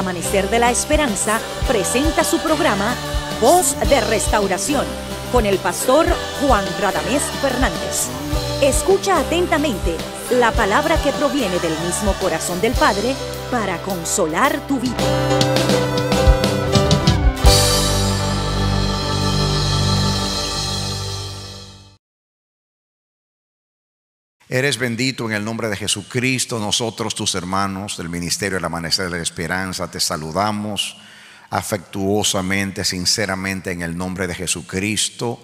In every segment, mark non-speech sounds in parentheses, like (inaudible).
Amanecer de la esperanza, presenta su programa Voz de Restauración con el pastor Juan Radamés Fernández. Escucha atentamente la palabra que proviene del mismo corazón del Padre para consolar tu vida. Eres bendito en el nombre de Jesucristo. Nosotros, tus hermanos del Ministerio del Amanecer de la Esperanza, te saludamos afectuosamente, sinceramente, en el nombre de Jesucristo,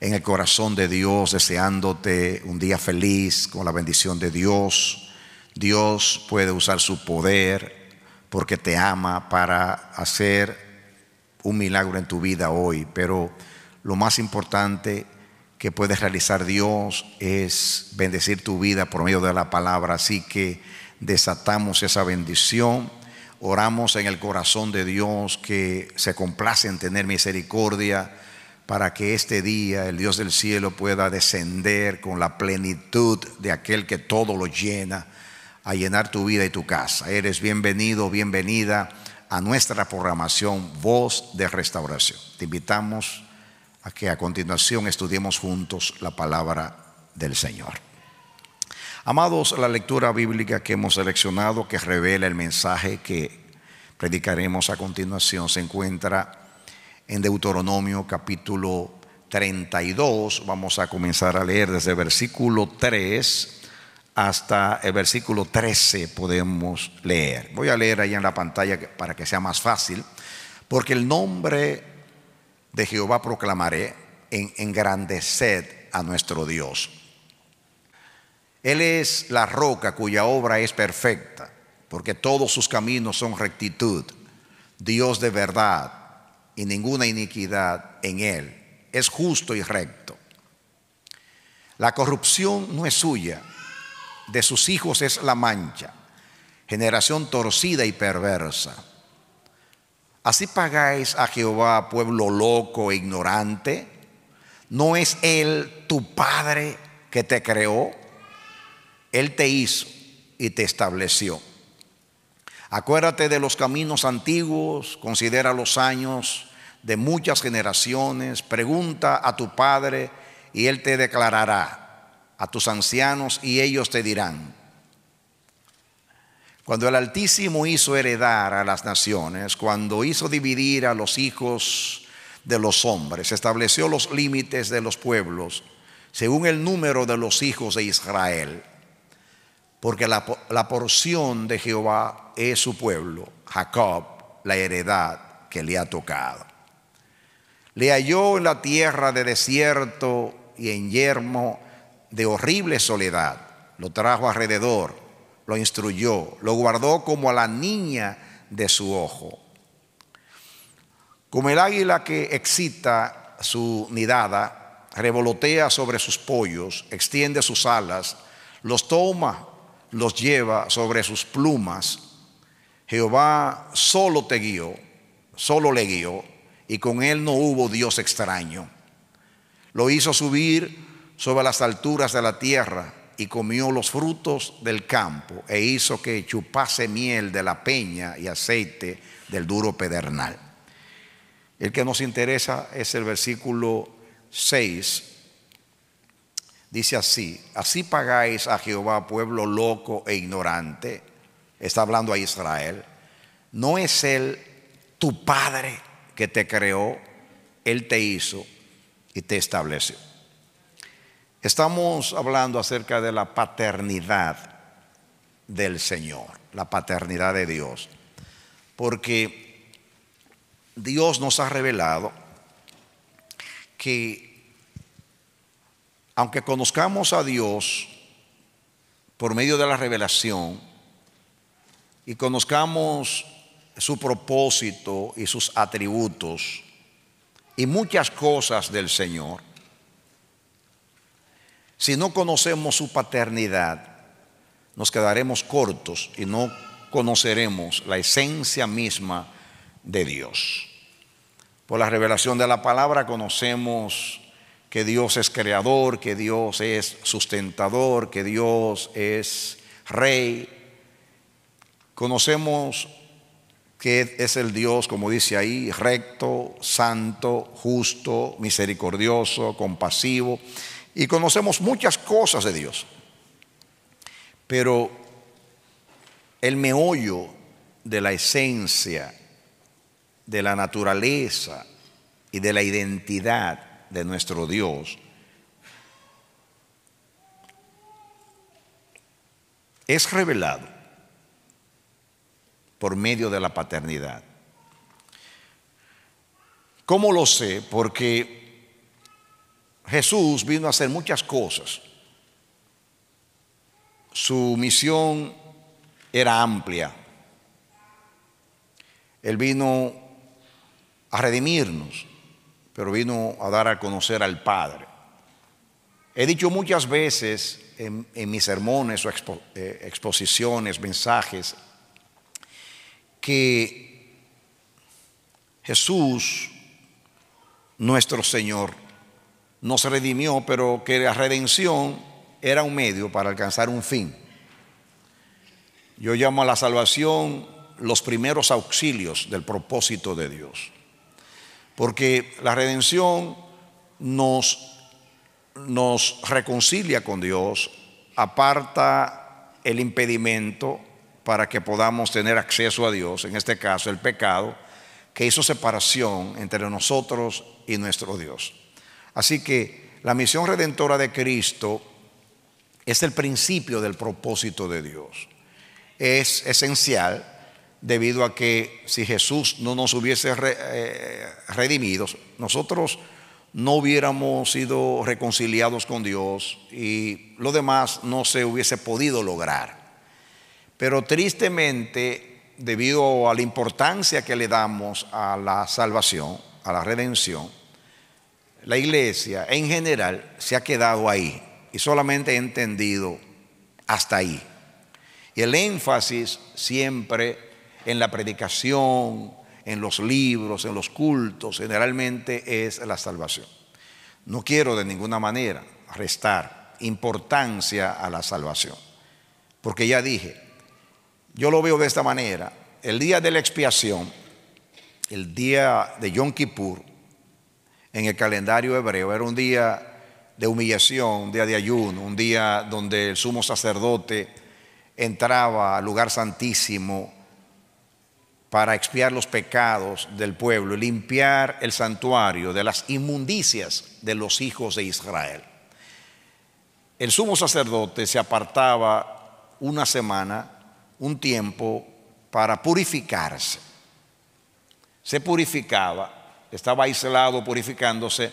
en el corazón de Dios, deseándote un día feliz con la bendición de Dios. Dios puede usar su poder porque te ama para hacer un milagro en tu vida hoy, pero lo más importante que puede realizar Dios es bendecir tu vida por medio de la palabra. Así que desatamos esa bendición, oramos en el corazón de Dios que se complace en tener misericordia para que este día el Dios del cielo pueda descender con la plenitud de aquel que todo lo llena a llenar tu vida y tu casa. Eres bienvenido, bienvenida a nuestra programación Voz de Restauración. Te invitamos a que a continuación estudiemos juntos la palabra del Señor. Amados, la lectura bíblica que hemos seleccionado, que revela el mensaje que predicaremos a continuación, se encuentra en Deuteronomio capítulo 32. Vamos a comenzar a leer desde el versículo 3 hasta el versículo 13 podemos leer. Voy a leer ahí en la pantalla para que sea más fácil, porque el nombre de Jehová proclamaré en engrandeced a nuestro Dios. Él es la roca cuya obra es perfecta, porque todos sus caminos son rectitud, Dios de verdad y ninguna iniquidad en él. Es justo y recto. La corrupción no es suya, de sus hijos es la mancha, generación torcida y perversa. Así pagáis a Jehová, pueblo loco e ignorante. ¿No es Él tu Padre que te creó? Él te hizo y te estableció. Acuérdate de los caminos antiguos, considera los años de muchas generaciones, pregunta a tu Padre y Él te declarará, a tus ancianos y ellos te dirán. Cuando el Altísimo hizo heredar a las naciones, cuando hizo dividir a los hijos de los hombres, estableció los límites de los pueblos según el número de los hijos de Israel, porque la, la porción de Jehová es su pueblo, Jacob, la heredad que le ha tocado. Le halló en la tierra de desierto y en yermo de horrible soledad, lo trajo alrededor lo instruyó, lo guardó como a la niña de su ojo. Como el águila que excita su nidada, revolotea sobre sus pollos, extiende sus alas, los toma, los lleva sobre sus plumas. Jehová solo te guió, solo le guió, y con él no hubo Dios extraño. Lo hizo subir sobre las alturas de la tierra y comió los frutos del campo e hizo que chupase miel de la peña y aceite del duro pedernal. El que nos interesa es el versículo 6. Dice así, así pagáis a Jehová pueblo loco e ignorante. Está hablando a Israel. No es Él tu Padre que te creó, Él te hizo y te estableció. Estamos hablando acerca de la paternidad del Señor, la paternidad de Dios, porque Dios nos ha revelado que aunque conozcamos a Dios por medio de la revelación y conozcamos su propósito y sus atributos y muchas cosas del Señor, si no conocemos su paternidad, nos quedaremos cortos y no conoceremos la esencia misma de Dios. Por la revelación de la palabra conocemos que Dios es creador, que Dios es sustentador, que Dios es rey. Conocemos que es el Dios, como dice ahí, recto, santo, justo, misericordioso, compasivo. Y conocemos muchas cosas de Dios. Pero el meollo de la esencia, de la naturaleza y de la identidad de nuestro Dios es revelado por medio de la paternidad. ¿Cómo lo sé? Porque Jesús vino a hacer muchas cosas. Su misión era amplia. Él vino a redimirnos, pero vino a dar a conocer al Padre. He dicho muchas veces en, mis sermones o eh, exposiciones, mensajes, que Jesús, nuestro Señor, nos redimió, pero que la redención era un medio para alcanzar un fin. Yo llamo a la salvación los primeros auxilios del propósito de Dios. Porque la redención nos, nos reconcilia con Dios, aparta el impedimento para que podamos tener acceso a Dios, en este caso el pecado, que hizo separación entre nosotros y nuestro Dios. Así que la misión redentora de Cristo es el principio del propósito de Dios es esencial debido a que si Jesús no nos hubiese eh, redimido, nosotros no hubiéramos sido reconciliados con Dios y lo demás no se hubiese podido lograr. Pero tristemente, debido a la importancia que le damos a la salvación, a la redención, la iglesia en general se ha quedado ahí y solamente ha entendido hasta ahí. Y el énfasis siempre en la predicación, en los libros, en los cultos, generalmente es la salvación. No quiero de ninguna manera restar importancia a la salvación, porque ya dije, yo lo veo de esta manera, el día de la expiación, el día de Yom Kippur, en el calendario hebreo, era un día de humillación, un día de ayuno, un día donde el sumo sacerdote entraba al lugar santísimo para expiar los pecados del pueblo, limpiar el santuario de las inmundicias de los hijos de Israel. El sumo sacerdote se apartaba una semana, un tiempo, para purificarse. Se purificaba, estaba aislado purificándose,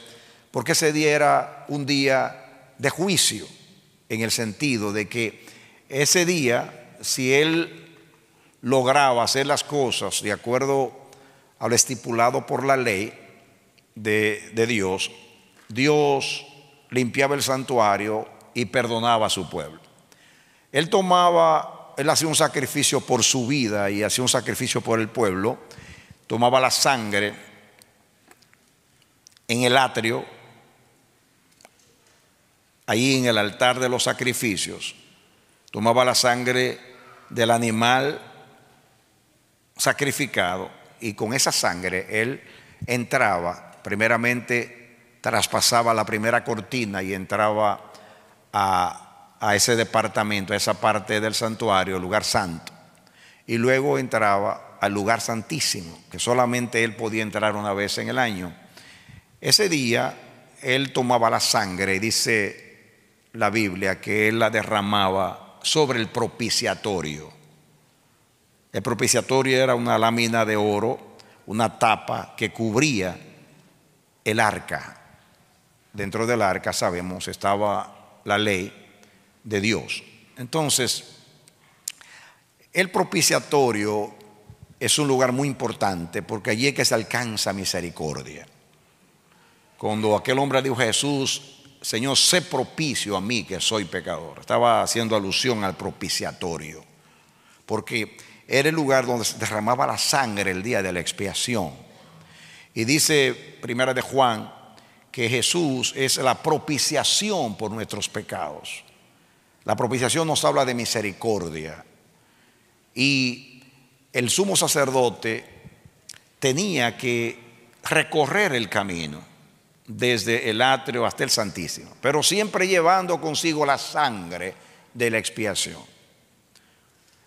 porque ese día era un día de juicio, en el sentido de que ese día, si él lograba hacer las cosas de acuerdo a lo estipulado por la ley de, Dios, Dios limpiaba el santuario y perdonaba a su pueblo. Él tomaba, él hacía un sacrificio por su vida y hacía un sacrificio por el pueblo, tomaba la sangre en el atrio, ahí en el altar de los sacrificios, tomaba la sangre del animal sacrificado y con esa sangre él entraba, primeramente traspasaba la primera cortina y entraba a, ese departamento, a esa parte del santuario, lugar santo. Y luego entraba al lugar santísimo, que solamente él podía entrar una vez en el año. Ese día él tomaba la sangre y dice la Biblia que él la derramaba sobre el propiciatorio. El propiciatorio era una lámina de oro una tapa que cubría el arca. Dentro del arca, sabemos, estaba la ley de Dios. Entonces, el propiciatorio es un lugar muy importante porque allí es que se alcanza misericordia. Cuando aquel hombre dijo Jesús, Señor, sé propicio a mí que soy pecador. Estaba haciendo alusión al propiciatorio, porque era el lugar donde se derramaba la sangre el día de la expiación. Y dice Primera de Juan que Jesús es la propiciación por nuestros pecados. La propiciación nos habla de misericordia. Y el sumo sacerdote tenía que recorrer el camino desde el atrio hasta el Santísimo, pero siempre llevando consigo la sangre de la expiación.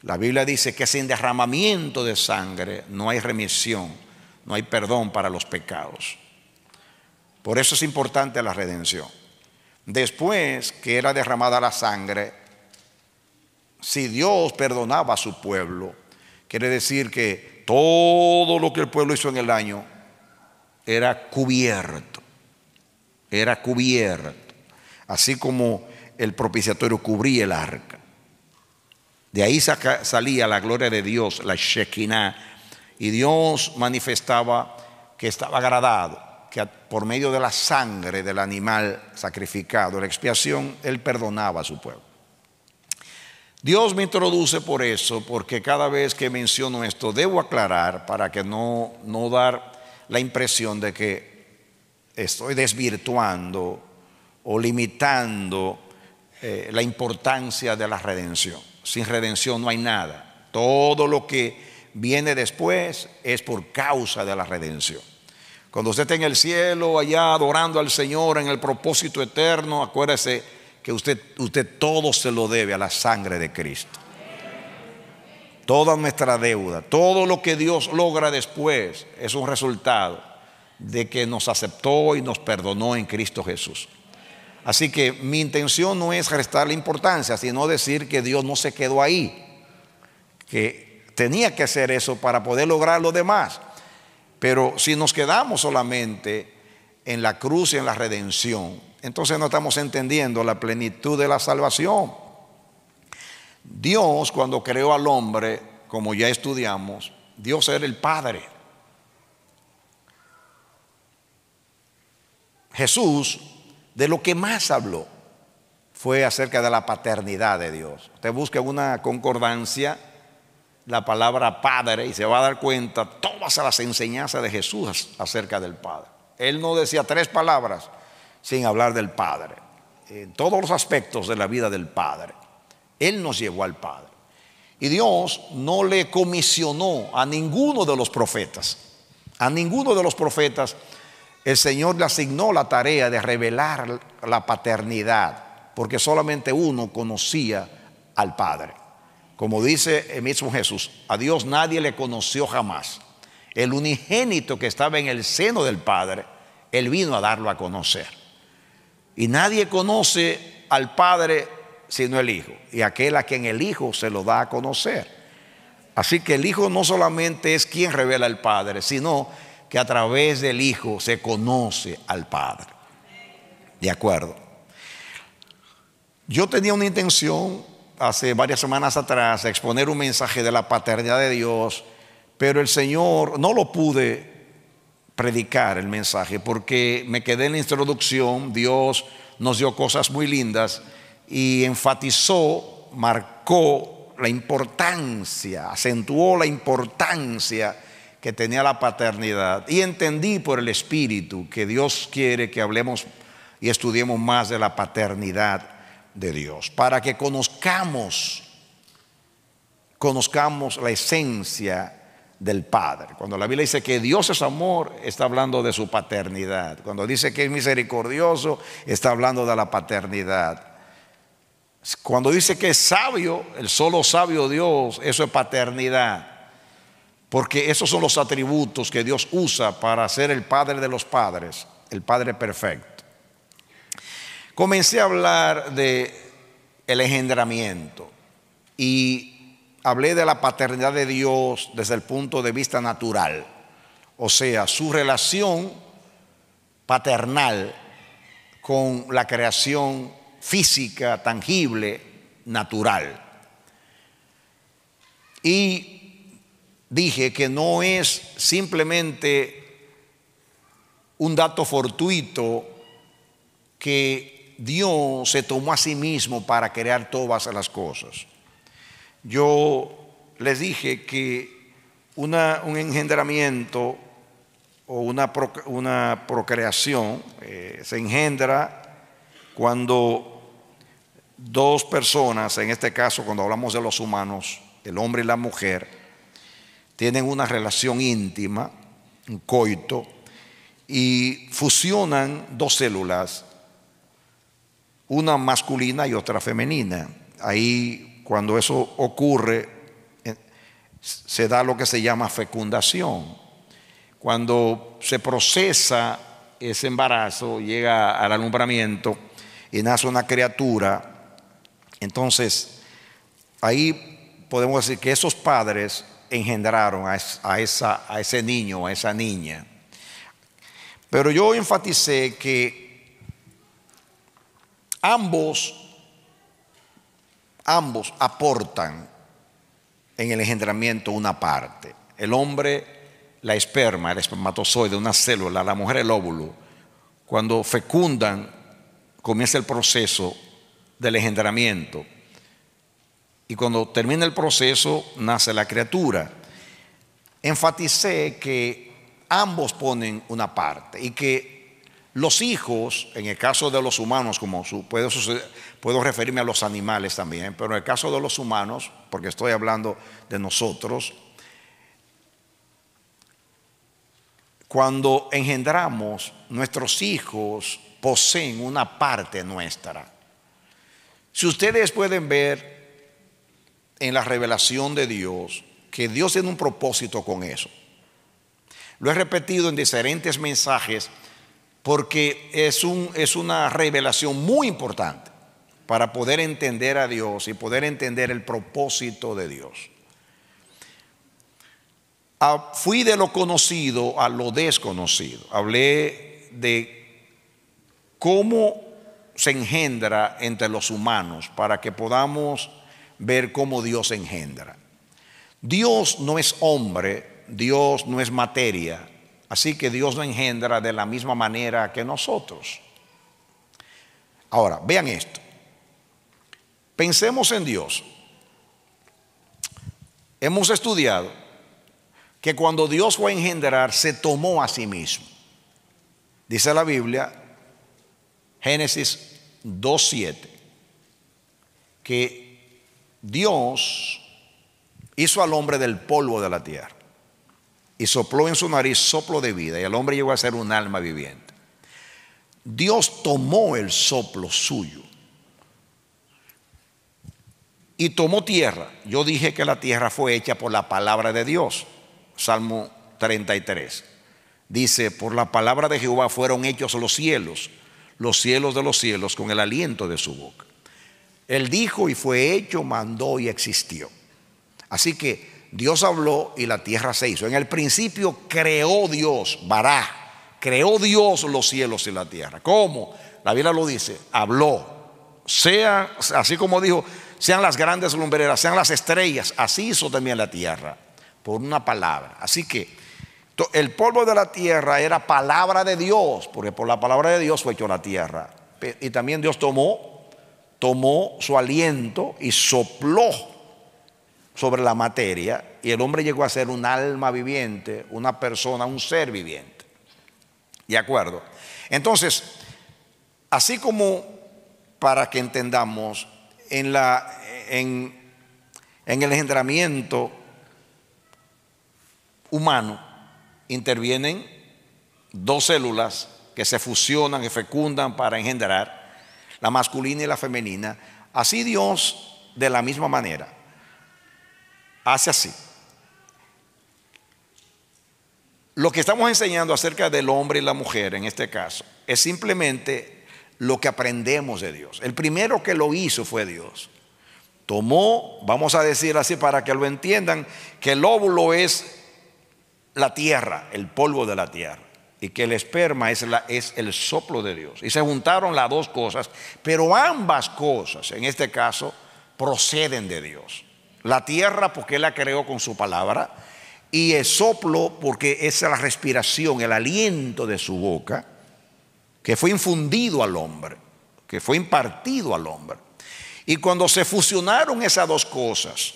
La Biblia dice que sin derramamiento de sangre no hay remisión, no hay perdón para los pecados. Por eso es importante la redención. Después que era derramada la sangre, si Dios perdonaba a su pueblo, quiere decir que todo lo que el pueblo hizo en el año era cubierto era cubierto, así como el propiciatorio cubría el arca. De ahí salía la gloria de Dios, la Shekinah, y Dios manifestaba que estaba agradado, que por medio de la sangre del animal sacrificado, la expiación, Él perdonaba a su pueblo. Dios me introduce por eso, porque cada vez que menciono esto debo aclarar para que no, no dar la impresión de que estoy desvirtuando o limitando eh, la importancia de la redención. Sin redención no hay nada. Todo lo que viene después es por causa de la redención. Cuando usted esté en el cielo, allá adorando al Señor en el propósito eterno, acuérdese que usted, usted todo se lo debe a la sangre de Cristo. Toda nuestra deuda, todo lo que Dios logra después es un resultado de que nos aceptó y nos perdonó en Cristo Jesús. Así que mi intención no es restarle importancia, sino decir que Dios no se quedó ahí, que tenía que hacer eso para poder lograr lo demás. Pero si nos quedamos solamente en la cruz y en la redención, entonces no estamos entendiendo la plenitud de la salvación. Dios cuando creó al hombre, como ya estudiamos, Dios era el Padre. Jesús de lo que más habló fue acerca de la paternidad de Dios. Usted busca una concordancia, la palabra Padre, y se va a dar cuenta todas las enseñanzas de Jesús acerca del Padre. Él no decía tres palabras sin hablar del Padre, en todos los aspectos de la vida del Padre. Él nos llevó al Padre. Y Dios no le comisionó a ninguno de los profetas, a ninguno de los profetas el Señor le asignó la tarea de revelar la paternidad, porque solamente uno conocía al Padre. Como dice el mismo Jesús, a Dios nadie le conoció jamás. El unigénito que estaba en el seno del Padre, Él vino a darlo a conocer. Y nadie conoce al Padre sino el Hijo, y aquel a quien el Hijo se lo da a conocer. Así que el Hijo no solamente es quien revela al Padre, sino que a través del Hijo se conoce al Padre. ¿De acuerdo? Yo tenía una intención hace varias semanas atrás de exponer un mensaje de la paternidad de Dios, pero el Señor no lo pude predicar el mensaje porque me quedé en la introducción, Dios nos dio cosas muy lindas y enfatizó, marcó la importancia, acentuó la importancia que tenía la paternidad y entendí por el Espíritu que Dios quiere que hablemos y estudiemos más de la paternidad de Dios, para que conozcamos, conozcamos la esencia del Padre. Cuando la Biblia dice que Dios es amor, está hablando de su paternidad. Cuando dice que es misericordioso, está hablando de la paternidad. Cuando dice que es sabio, el solo sabio Dios, eso es paternidad. Porque esos son los atributos que Dios usa para ser el Padre de los padres, el Padre perfecto. Comencé a hablar de el engendramiento y hablé de la paternidad de Dios desde el punto de vista natural. o sea, su relación paternal con la creación física, tangible, natural. Y dije que no es simplemente un dato fortuito que Dios se tomó a sí mismo para crear todas las cosas. Yo les dije que una, un engendramiento o una, una procreación eh, se engendra cuando dos personas, en este caso cuando hablamos de los humanos, el hombre y la mujer, tienen una relación íntima, un coito, y fusionan dos células, una masculina y otra femenina. Ahí, cuando eso ocurre, eh, se da lo que se llama fecundación. Cuando se procesa ese embarazo, llega al alumbramiento y nace una criatura, entonces ahí podemos decir que esos padres engendraron a, esa, a ese niño, a esa niña. Pero yo enfaticé que ambos, ambos aportan en el engendramiento una parte. El hombre, la esperma, el espermatozoide, una célula, la mujer, el óvulo. Cuando fecundan, comienza el proceso del engendramiento y cuando termina el proceso nace la criatura. Enfaticé que ambos ponen una parte y que los hijos, en el caso de los humanos, como puedo, puedo referirme a los animales también, pero en el caso de los humanos, porque estoy hablando de nosotros, cuando engendramos, nuestros hijos poseen una parte nuestra. Si ustedes pueden ver en la revelación de Dios que Dios tiene un propósito con eso. Lo he repetido en diferentes mensajes porque es, un, es una revelación muy importante para poder entender a Dios y poder entender el propósito de Dios. Ah, fui de lo conocido a lo desconocido. Hablé de cómo se engendra entre los humanos para que podamos ver cómo Dios engendra. Dios no es hombre, Dios no es materia, así que Dios no engendra de la misma manera que nosotros. Ahora, vean esto. Pensemos en Dios. Hemos estudiado que cuando Dios fue a engendrar, se tomó a sí mismo. Dice la Biblia, Génesis 2.7, que Dios hizo al hombre del polvo de la tierra y sopló en su nariz soplo de vida y el hombre llegó a ser un alma viviente. Dios tomó el soplo suyo y tomó tierra. Yo dije que la tierra fue hecha por la palabra de Dios. Salmo 33. Dice, por la palabra de Jehová fueron hechos los cielos, los cielos de los cielos con el aliento de su boca. Él dijo y fue hecho, mandó y existió. Así que Dios habló y la tierra se hizo. En el principio creó Dios, Bará, creó Dios los cielos y la tierra. ¿Cómo? La Biblia lo dice, habló. Sea, así como dijo, sean las grandes lumbreras, sean las estrellas, así hizo también la tierra, por una palabra. Así que el polvo de la tierra era palabra de Dios, porque por la palabra de Dios fue hecho la tierra. Y también Dios tomó tomó su aliento y sopló sobre la materia y el hombre llegó a ser un alma viviente, una persona, un ser viviente. ¿De acuerdo? Entonces, así como para que entendamos, en, el engendramiento humano intervienen dos células que se fusionan y fecundan para engendrar la masculina y la femenina, así Dios de la misma manera hace así. Lo que estamos enseñando acerca del hombre y la mujer en este caso es simplemente lo que aprendemos de Dios. El primero que lo hizo fue Dios. Tomó, vamos a decir así para que lo entiendan, que el óvulo es la tierra, el polvo de la tierra, y que el esperma es, la, es el soplo de Dios. Y se juntaron las dos cosas, pero ambas cosas, en este caso, proceden de Dios. La tierra porque Él la creó con su palabra, y el soplo porque es la respiración, el aliento de su boca, que fue infundido al hombre, que fue impartido al hombre. Y cuando se fusionaron esas dos cosas,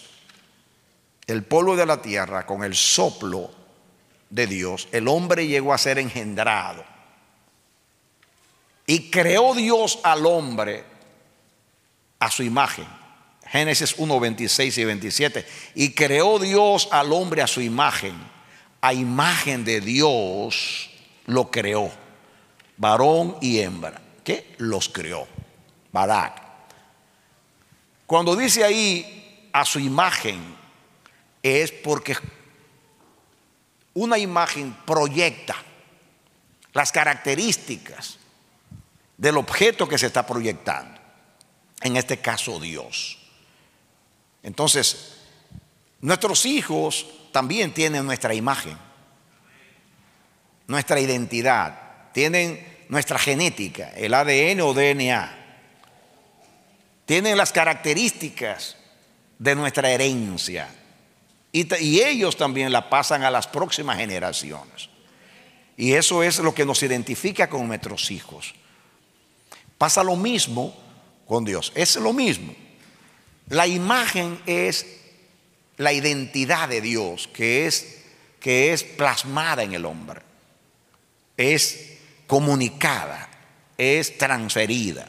el polvo de la tierra con el soplo de Dios, el hombre llegó a ser engendrado. Y creó Dios al hombre a su imagen. Génesis 1, 26 y 27. Y creó Dios al hombre a su imagen. A imagen de Dios lo creó. Varón y hembra. ¿Qué? Los creó. Barak. Cuando dice ahí a su imagen, es porque una imagen proyecta las características del objeto que se está proyectando. En este caso, Dios. Entonces, nuestros hijos también tienen nuestra imagen, nuestra identidad, tienen nuestra genética, el ADN o DNA, tienen las características de nuestra herencia y, ellos también la pasan a las próximas generaciones. Y eso es lo que nos identifica con nuestros hijos. Pasa lo mismo con Dios, es lo mismo. La imagen es la identidad de Dios que es, que es plasmada en el hombre, es comunicada, es transferida.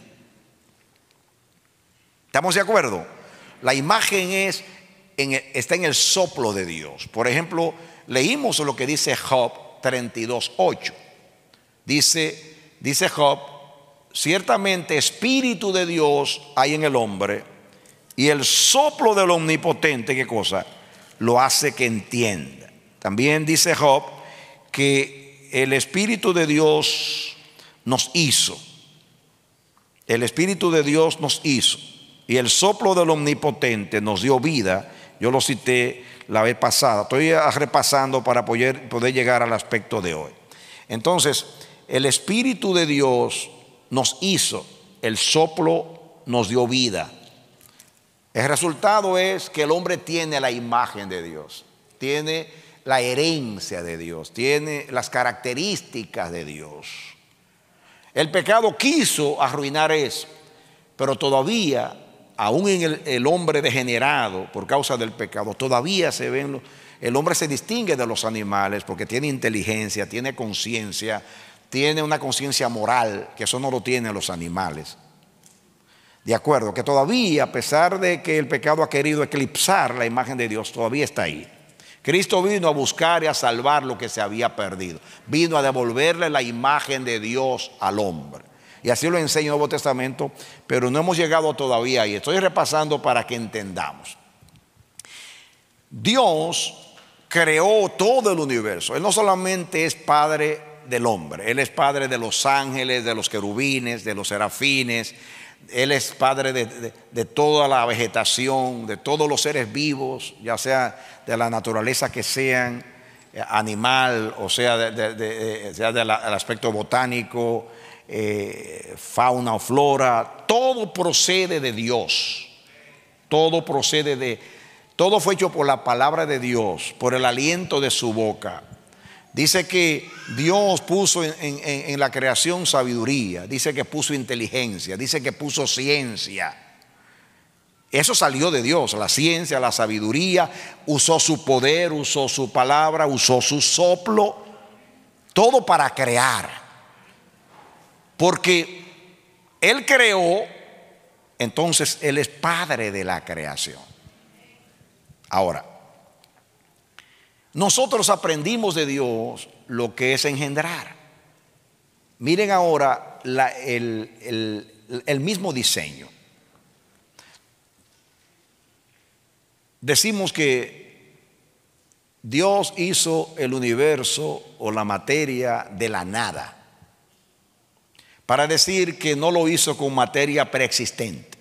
¿Estamos de acuerdo? La imagen es está en el soplo de Dios. Por ejemplo, leímos lo que dice Job 32.8. Dice, dice Job, ciertamente espíritu de Dios hay en el hombre y el soplo del omnipotente, ¿qué cosa? Lo hace que entienda. También dice Job que el Espíritu de Dios nos hizo. El Espíritu de Dios nos hizo. Y el soplo del omnipotente nos dio vida. Yo lo cité la vez pasada. Estoy repasando para poder, poder llegar al aspecto de hoy. Entonces, el Espíritu de Dios nos hizo. El soplo nos dio vida. El resultado es que el hombre tiene la imagen de Dios, tiene la herencia de Dios, tiene las características de Dios. El pecado quiso arruinar eso, pero todavía, aún en el, hombre degenerado por causa del pecado, todavía se ven, el hombre se distingue de los animales porque tiene inteligencia, tiene conciencia, tiene una conciencia moral, que eso no lo tienen los animales. De acuerdo, que todavía, a pesar de que el pecado ha querido eclipsar la imagen de Dios, todavía está ahí. Cristo vino a buscar y a salvar lo que se había perdido. Vino a devolverle la imagen de Dios al hombre. Y así lo enseña el Nuevo Testamento, pero no hemos llegado todavía ahí. Estoy repasando para que entendamos. Dios creó todo el universo. Él no solamente es padre del hombre, Él es padre de los ángeles, de los querubines, de los serafines, él es padre de, toda la vegetación, de todos los seres vivos, ya sea de la naturaleza que sean, eh, animal, o sea, del aspecto botánico, eh, fauna o flora, todo procede de Dios. Todo procede de, todo fue hecho por la palabra de Dios, por el aliento de su boca. Dice que Dios puso en, la creación sabiduría, dice que puso inteligencia, dice que puso ciencia. Eso salió de Dios, la ciencia, la sabiduría, usó su poder, usó su palabra, usó su soplo, todo para crear. Porque Él creó, entonces Él es padre de la creación. Ahora, nosotros aprendimos de Dios lo que es engendrar. Miren ahora el, mismo diseño. Decimos que Dios hizo el universo o la materia de la nada, para decir que no lo hizo con materia preexistente.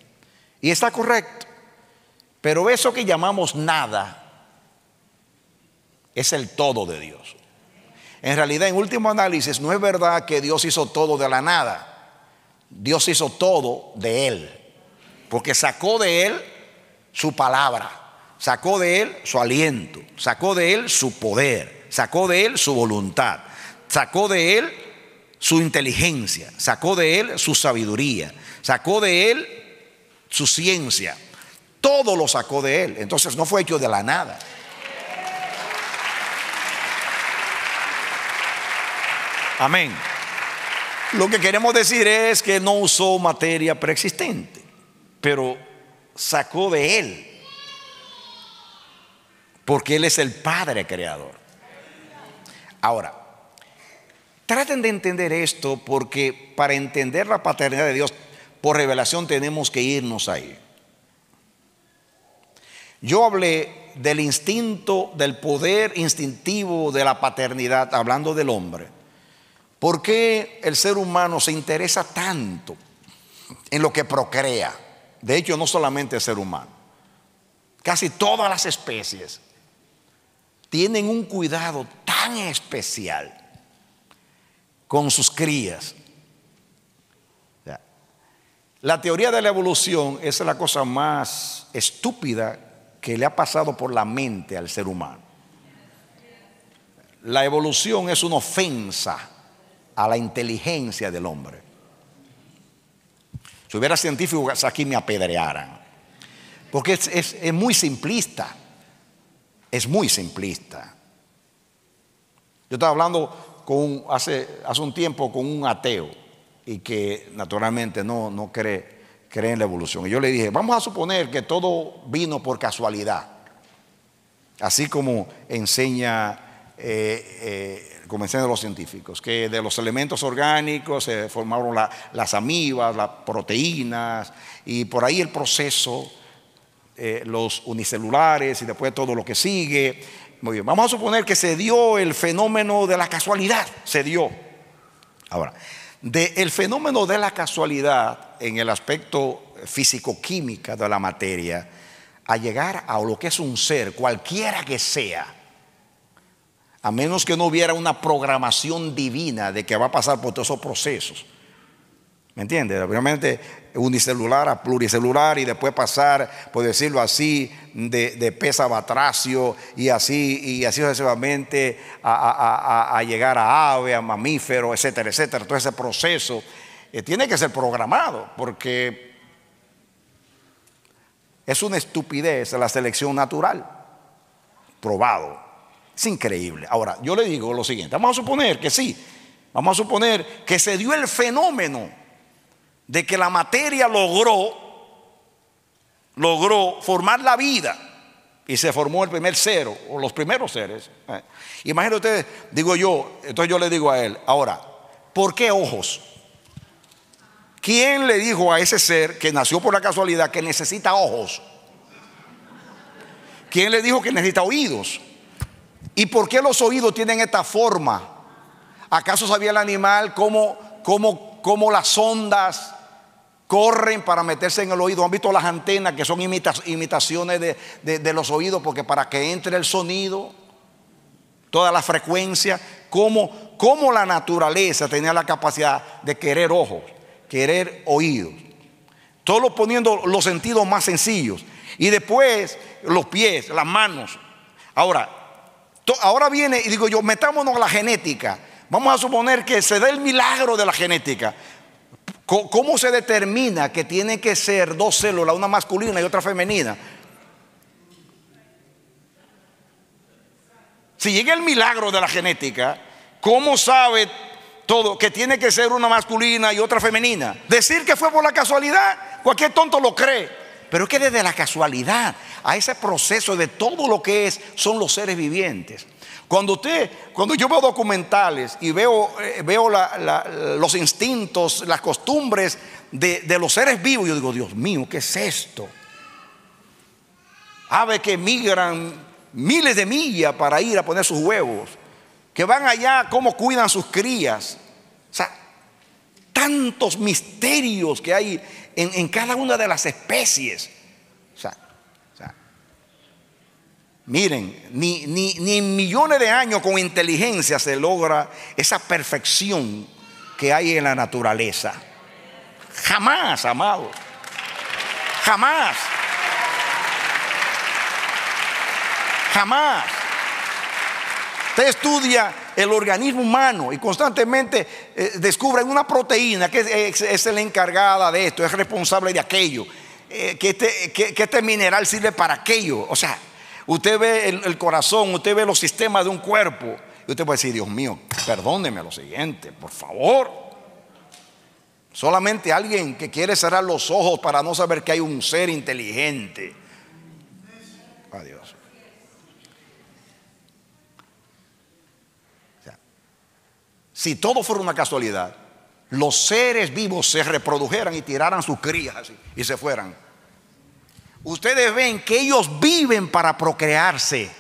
Y está correcto. Pero eso que llamamos nada, es el todo de Dios. En realidad, en último análisis, no es verdad que Dios hizo todo de la nada. Dios hizo todo de Él. Porque sacó de Él su palabra, sacó de Él su aliento, sacó de Él su poder, sacó de Él su voluntad, sacó de Él su inteligencia, sacó de Él su sabiduría, sacó de Él su ciencia. Todo lo sacó de Él. Entonces no fue hecho de la nada. Amén. Lo que queremos decir es que no usó materia preexistente, pero sacó de Él. Porque Él es el Padre Creador. Ahora, traten de entender esto porque para entender la paternidad de Dios por revelación tenemos que irnos ahí. Yo hablé del instinto, del poder instintivo de la paternidad, hablando del hombre. ¿Por qué el ser humano se interesa tanto en lo que procrea? De hecho, no solamente el ser humano, casi todas las especies tienen un cuidado tan especial con sus crías. La teoría de la evolución es la cosa más estúpida que le ha pasado por la mente al ser humano. La evolución es una ofensa a la inteligencia del hombre. Si hubiera científicos aquí me apedrearan. Porque es, muy simplista. Es muy simplista. Yo estaba hablando hace, hace un tiempo con un ateo y que naturalmente no, no cree, cree en la evolución. Y yo le dije, vamos a suponer que todo vino por casualidad. Así como enseña eh, eh, como enseñan los científicos, que de los elementos orgánicos se formaron las amibas, las proteínas, y por ahí el proceso, eh, los unicelulares y después todo lo que sigue. Muy bien, vamos a suponer que se dio el fenómeno de la casualidad, se dio. Ahora, del fenómeno de la casualidad en el aspecto físico-química de la materia, a llegar a lo que es un ser, cualquiera que sea, a menos que no hubiera una programación divina de que va a pasar por todos esos procesos. ¿Me entiendes? Obviamente unicelular a pluricelular y después pasar, por decirlo así, de, pesa a batracio y así, y así sucesivamente a, llegar a ave, a mamífero, etcétera, etcétera. Todo ese proceso eh, tiene que ser programado porque es una estupidez la selección natural, probado. Es increíble. Ahora, yo le digo lo siguiente, vamos a suponer que sí, vamos a suponer que se dio el fenómeno de que la materia logró, logró formar la vida y se formó el primer cero o los primeros seres. Eh, imagínense ustedes, digo yo, entonces yo le digo a él, ahora, ¿por qué ojos? ¿Quién le dijo a ese ser que nació por la casualidad que necesita ojos? ¿Quién le dijo que necesita oídos? ¿Y por qué los oídos tienen esta forma? ¿Acaso sabía el animal cómo, cómo, cómo las ondas corren para meterse en el oído? ¿Han visto las antenas que son imitaciones de, los oídos? Porque para que entre el sonido, toda la frecuencia, ¿cómo, cómo la naturaleza tenía la capacidad de querer ojos, querer oídos? Todo poniendo los sentidos más sencillos. Y después los pies, las manos. Ahora, Ahora viene y digo yo, metámonos a la genética. Vamos a suponer que se da el milagro de la genética. ¿Cómo se determina que tienen que ser dos células, una masculina y otra femenina? Si llega el milagro de la genética, ¿cómo sabe todo que tiene que ser una masculina y otra femenina? Decir que fue por la casualidad, cualquier tonto lo cree. Pero es que desde la casualidad a ese proceso de todo lo que es son los seres vivientes. Cuando usted, cuando yo veo documentales y veo, eh, veo los instintos, las costumbres de, de, los seres vivos, yo digo, Dios mío, ¿qué es esto? Aves que migran miles de millas para ir a poner sus huevos, que van allá, cómo cuidan sus crías. O sea, tantos misterios que hay en, cada una de las especies. Miren, ni, ni, ni en millones de años con inteligencia se logra esa perfección que hay en la naturaleza. Jamás, amado. Jamás. Jamás. Usted estudia el organismo humano y constantemente eh, descubren una proteína que es, es la encargada de esto, es responsable de aquello, eh, que, este, que- que este mineral sirve para aquello. O sea, usted ve el, corazón, usted ve los sistemas de un cuerpo y usted puede decir, Dios mío, perdóneme lo siguiente, por favor. Solamente alguien que quiere cerrar los ojos para no saber que hay un ser inteligente. Adiós. Si todo fuera una casualidad, los seres vivos se reprodujeran y tiraran sus crías así, y se fueran. Ustedes ven que ellos viven para procrearse.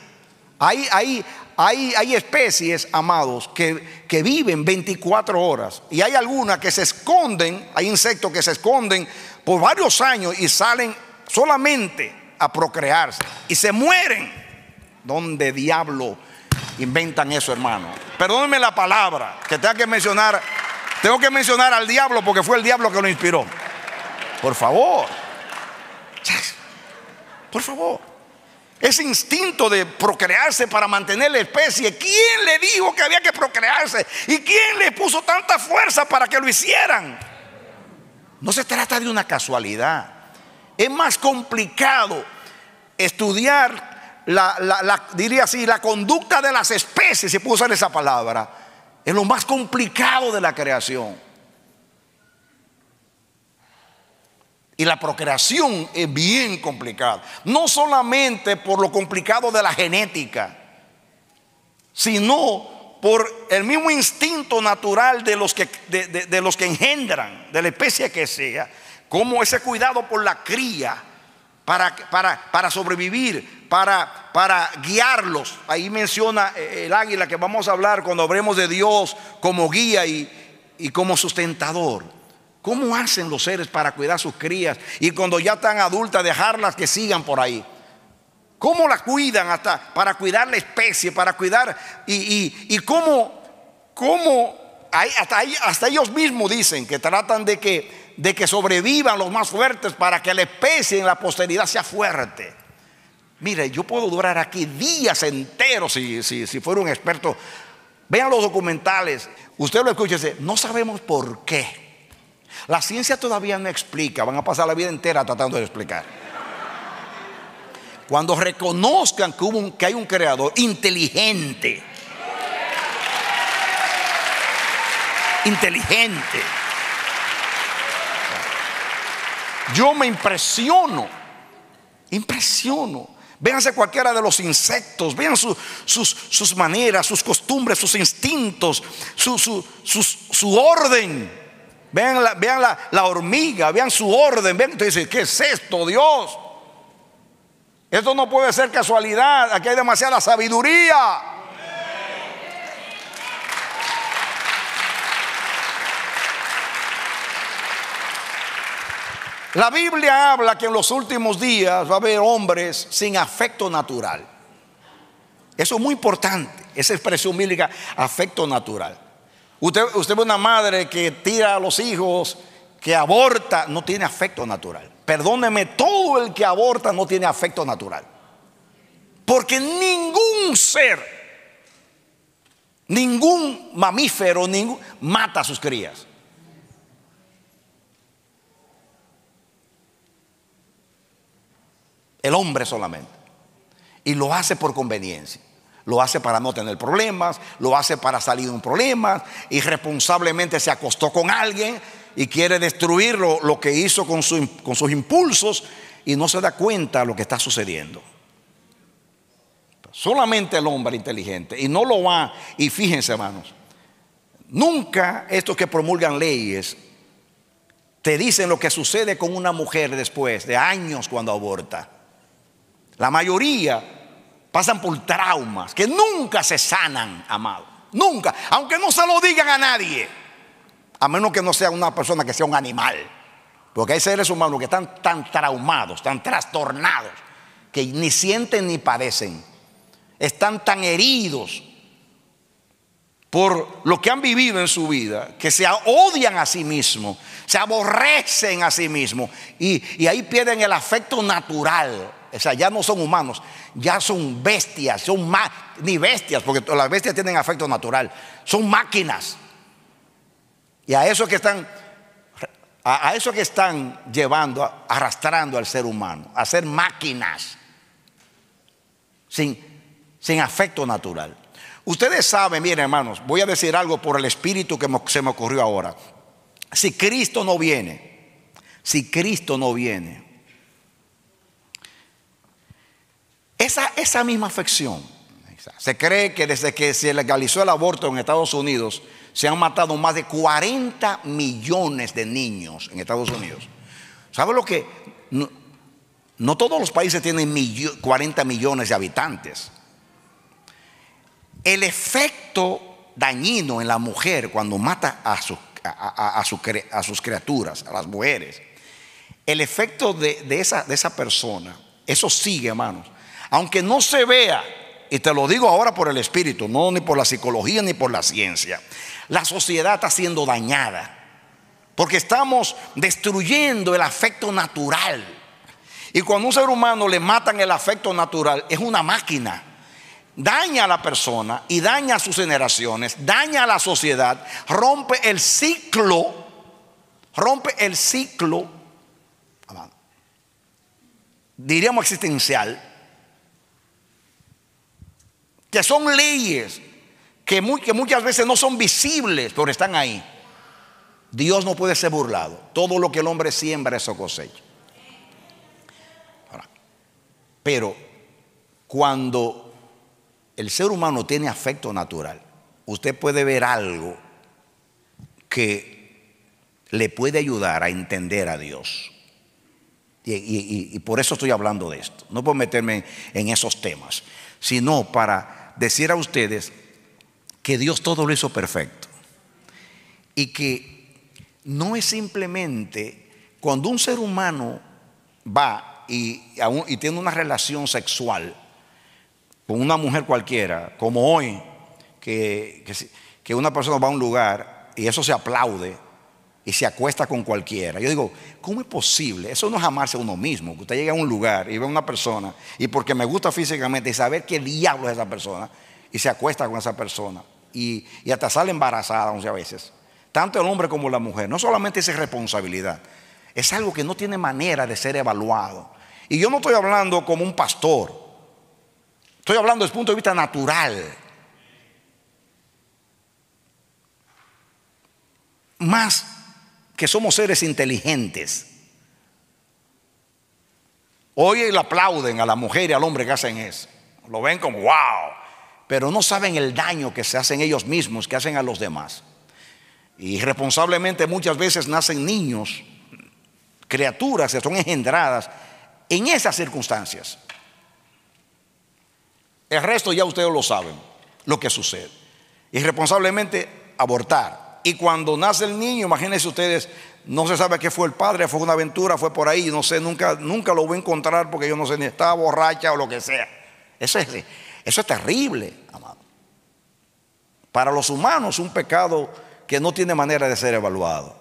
Hay, hay, hay, hay especies, amados, que, que viven 24 horas. Y hay algunas que se esconden, hay insectos que se esconden por varios años y salen solamente a procrearse. Y se mueren. ¿Dónde diablo inventan eso, hermano? Perdónenme la palabra, que tengo que mencionar. Tengo que mencionar al diablo porque fue el diablo que lo inspiró. Por favor. Por favor. Ese instinto de procrearse para mantener la especie. ¿Quién le dijo que había que procrearse? ¿Y quién le puso tanta fuerza para que lo hicieran? No se trata de una casualidad. Es más complicado estudiar la, la- diría así, la conducta de las especies, si puedo usar esa palabra. Es lo más complicado de la creación. Y la procreación es bien complicada. No solamente por lo complicado de la genética, sino por el mismo instinto natural de los que, de, los que engendran, de la especie que sea, como ese cuidado por la cría, para, para, para sobrevivir, para, para guiarlos. Ahí menciona eh, el águila que vamos a hablar cuando hablemos de Dios como guía y, y como sustentador. ¿Cómo hacen los seres para cuidar sus crías y cuando ya están adultas dejarlas que sigan por ahí? ¿Cómo las cuidan hasta para cuidar la especie, para cuidar y, y- y cómo, cómo hasta, hasta ellos mismos dicen que tratan de que, de que sobrevivan los más fuertes para que la especie en la posteridad sea fuerte. Mire, yo puedo durar aquí días enteros si, si, si fuera un experto. Vean los documentales, usted lo escucha no sabemos por qué. La ciencia todavía no explica, van a pasar la vida entera tratando de explicar. Cuando reconozcan que, hay un creador inteligente, inteligente, yo me impresiono, impresiono. Véanse cualquiera de los insectos, vean su- sus, sus maneras, sus costumbres, sus instintos, su, su- su orden. Vean, la, vean la, la hormiga, vean su orden. Vean, entonces dice, ¿qué es esto, Dios? Esto no puede ser casualidad, aquí hay demasiada sabiduría. La Biblia habla que en los últimos días va a haber hombres sin afecto natural. Eso es muy importante, esa expresión bíblica, afecto natural. Usted, usted ve una madre que tira a los hijos, que aborta, no tiene afecto natural. Perdóneme, todo el que aborta no tiene afecto natural. Porque ningún ser, ningún mamífero, ningún, mata a sus crías. El hombre solamente. Y lo hace por conveniencia. Lo hace para no tener problemas, lo hace para salir de un problema, irresponsablemente se acostó con alguien y quiere destruir lo, lo que hizo con, su- con sus impulsos y no se da cuenta de lo que está sucediendo. Solamente el hombre inteligente y no lo va. Y fíjense, hermanos, nunca estos que promulgan leyes te dicen lo que sucede con una mujer después de años cuando aborta. La mayoría pasan por traumas que nunca se sanan, amado. Nunca, aunque no se lo digan a nadie. A menos que no sea una persona que sea un animal. Porque hay seres humanos que están tan traumados, tan trastornados, que ni sienten ni padecen. están tan heridos por lo que han vivido en su vida, que se odian a sí mismos, se aborrecen a sí mismos y, y ahí pierden el afecto natural. O sea, ya no son humanos, ya son bestias, son ni bestias, porque las bestias tienen afecto natural, son máquinas. Y a eso que están, a, a eso que están llevando, arrastrando al ser humano, a ser máquinas sin, sin afecto natural. Ustedes saben, miren hermanos, voy a decir algo por el espíritu que se me ocurrió ahora. Si Cristo no viene, si Cristo no viene, esa, esa misma afección, se cree que desde que se legalizó el aborto en Estados Unidos, se han matado más de 40 millones de niños en Estados Unidos. ¿Sabe lo que? No, no todos los países tienen 40 millones de habitantes. El efecto dañino en la mujer cuando mata a, a, a sus criaturas, a las mujeres, el efecto de, de, esa, de esa persona, eso sigue, hermanos. Aunque no se vea, y te lo digo ahora por el espíritu, no ni por la psicología ni por la ciencia, la sociedad está siendo dañada. Porque estamos destruyendo el afecto natural. Y cuando un ser humano le matan el afecto natural, es una máquina. Daña a la persona y daña a sus generaciones, daña a la sociedad, rompe el ciclo, rompe el ciclo, diríamos existencial, que son leyes que, muchas veces no son visibles, pero están ahí. Dios no puede ser burlado. Todo lo que el hombre siembra, eso cosecha. Ahora, pero cuando el ser humano tiene afecto natural, usted puede ver algo que le puede ayudar a entender a Dios. Y, y, por eso estoy hablando de esto. No puedo meterme en esos temas, sino para decir a ustedes que Dios todo lo hizo perfecto. Y que no es simplemente cuando un ser humano va y, tiene una relación sexual con una mujer cualquiera, como hoy, que, que una persona va a un lugar y eso se aplaude y se acuesta con cualquiera. Yo digo, ¿cómo es posible? Eso no es amarse a uno mismo. Que usted llega a un lugar y ve a una persona y porque me gusta físicamente y saber qué diablo es esa persona y se acuesta con esa persona y, y hasta sale embarazada muchas veces. Tanto el hombre como la mujer. No solamente es responsabilidad, es algo que no tiene manera de ser evaluado. Y yo no estoy hablando como un pastor, estoy hablando desde el punto de vista natural. Más que somos seres inteligentes. Hoy le aplauden a la mujer y al hombre que hacen eso. Lo ven como wow, pero no saben el daño que se hacen ellos mismos, que hacen a los demás. Y responsablemente muchas veces nacen niños, criaturas que son engendradas en esas circunstancias. El resto ya ustedes lo saben, lo que sucede. Irresponsablemente abortar, y cuando nace el niño, imagínense ustedes, no se sabe qué fue el padre, fue una aventura, fue por ahí, no sé, nunca, nunca lo voy a encontrar porque yo no sé ni estaba borracha o lo que sea. Eso es, eso es terrible, amado. Para los humanos, un pecado que no tiene manera de ser evaluado.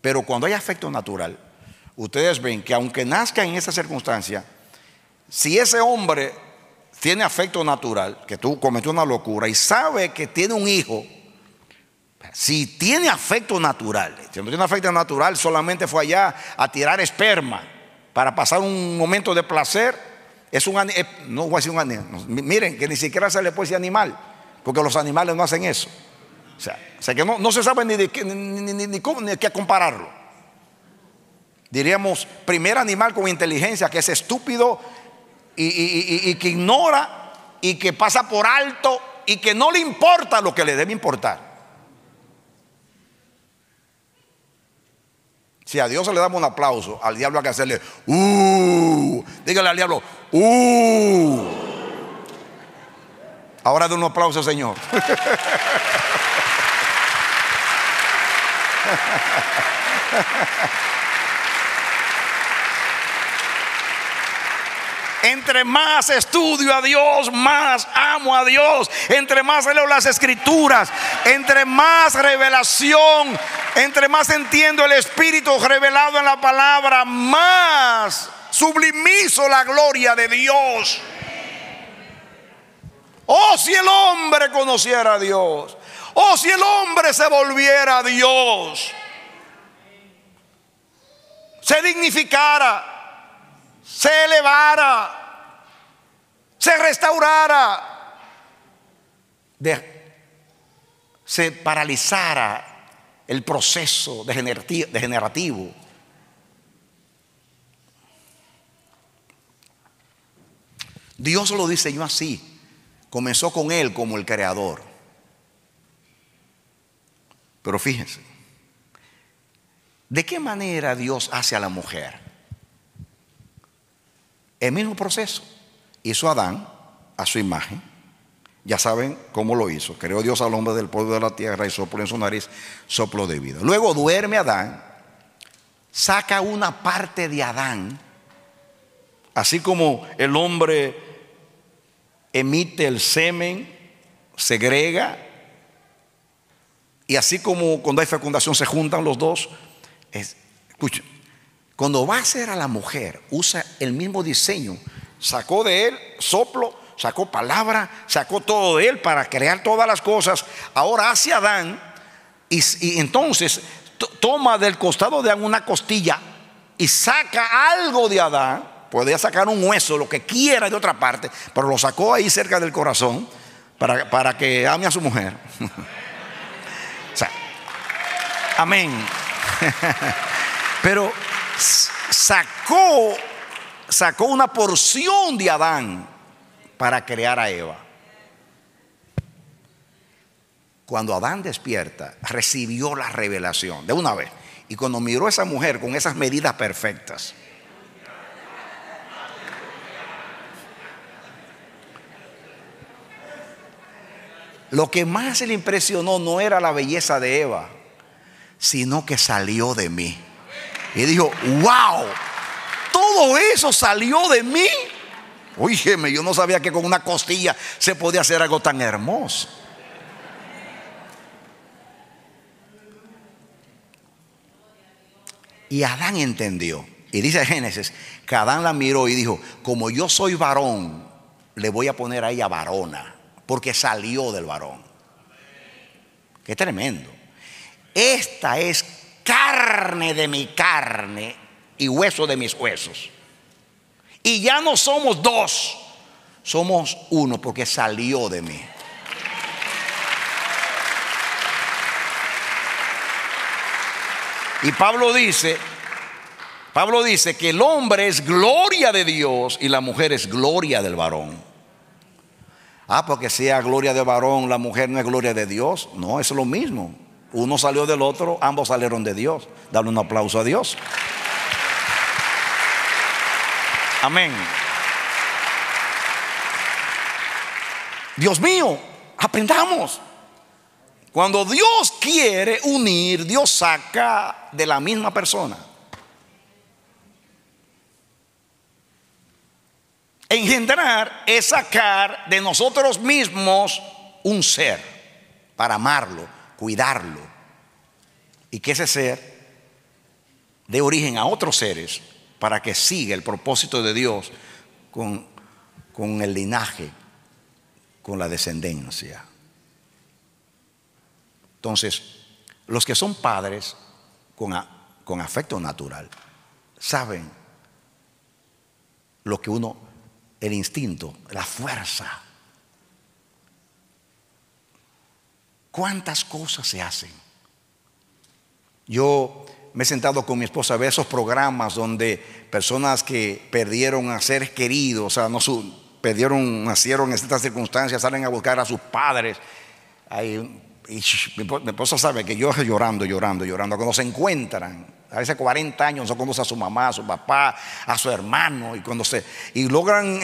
Pero cuando hay afecto natural, ustedes ven que aunque nazca en esa circunstancia, si ese hombre tiene afecto natural, que tú cometió una locura y sabe que tiene un hijo, si tiene afecto natural, si no tiene afecto natural, solamente fue allá a tirar esperma para pasar un momento de placer, es un no voy a decir un animal, miren que ni siquiera se le puede decir animal, porque los animales no hacen eso. O sea, que no, no, se sabe ni de qué, ni, ni, ni, cómo, ni qué compararlo. Diríamos, primer animal con inteligencia que es estúpido y que ignora y que pasa por alto y que no le importa lo que le debe importar. Si a Dios le damos un aplauso, al diablo hay que hacerle, uh, dígale al diablo, uh. Ahora de un aplauso, Señor. (laughs) Entre más estudio a Dios, más amo a Dios. Entre más leo las escrituras, entre más revelación, entre más entiendo el Espíritu revelado en la palabra, más sublimizo la gloria de Dios. Oh, si el hombre conociera a Dios. Oh, si el hombre se volviera a Dios. Se dignificara, se elevara, se restaurara, se paralizara el proceso degenerativo. Dios lo diseñó así. Comenzó con Él como el creador. Pero fíjense, ¿de qué manera Dios hace a la mujer? El mismo proceso. Hizo Adán a su imagen. Ya saben cómo lo hizo. Creó Dios al hombre del polvo de la tierra y soplo en su nariz, soplo de vida. Luego duerme Adán, saca una parte de Adán, así como el hombre emite el semen, segrega y así como cuando hay fecundación se juntan los dos, escuchen, cuando va a ser a la mujer, usa el mismo diseño. Sacó de él soplo, sacó palabra, sacó todo de él para crear todas las cosas. Ahora hace Adán y, entonces toma del costado de Adán una costilla y saca algo de Adán. Podía sacar un hueso, lo que quiera de otra parte, pero lo sacó ahí cerca del corazón para, para que ame a su mujer. (laughs) Amén. (laughs) Pero sacó, sacó una porción de Adán para crear a Eva. Cuando Adán despierta, recibió la revelación de una vez. Y cuando miró a esa mujer con esas medidas perfectas, lo que más le impresionó no era la belleza de Eva, sino que salió de mí. Y dijo, wow, todo eso salió de mí. Óyeme, yo no sabía que con una costilla se podía hacer algo tan hermoso. Y Adán entendió. Y dice Génesis que Adán la miró y dijo, como yo soy varón, le voy a poner a ella varona, porque salió del varón. Qué tremendo. Esta es carne de mi carne y hueso de mis huesos. Y ya no somos dos, somos uno porque salió de mí. Y Pablo dice, Pablo dice que el hombre es gloria de Dios y la mujer es gloria del varón. Ah, porque sea gloria del varón, la mujer no es gloria de Dios. No, es lo mismo. Uno salió del otro, ambos salieron de Dios. Dale un aplauso a Dios. Amén. Dios mío, aprendamos. Cuando Dios quiere unir, Dios saca de la misma persona. Engendrar es sacar de nosotros mismos un ser para amarlo, cuidarlo y que ese ser dé origen a otros seres para que siga el propósito de Dios con, con el linaje, con la descendencia. Entonces, los que son padres con, con afecto natural saben lo que uno, el instinto, la fuerza, ¿Cuántas cosas se hacen? Yo me he sentado con mi esposa a ver esos programas donde personas que perdieron a seres queridos, o sea, no perdieron, nacieron en ciertas circunstancias, salen a buscar a sus padres. y mi esposa sabe que yo llorando, llorando, llorando. Cuando se encuentran, a veces 40 años, no conoce a su mamá, a su papá, a su hermano, y cuando se y logran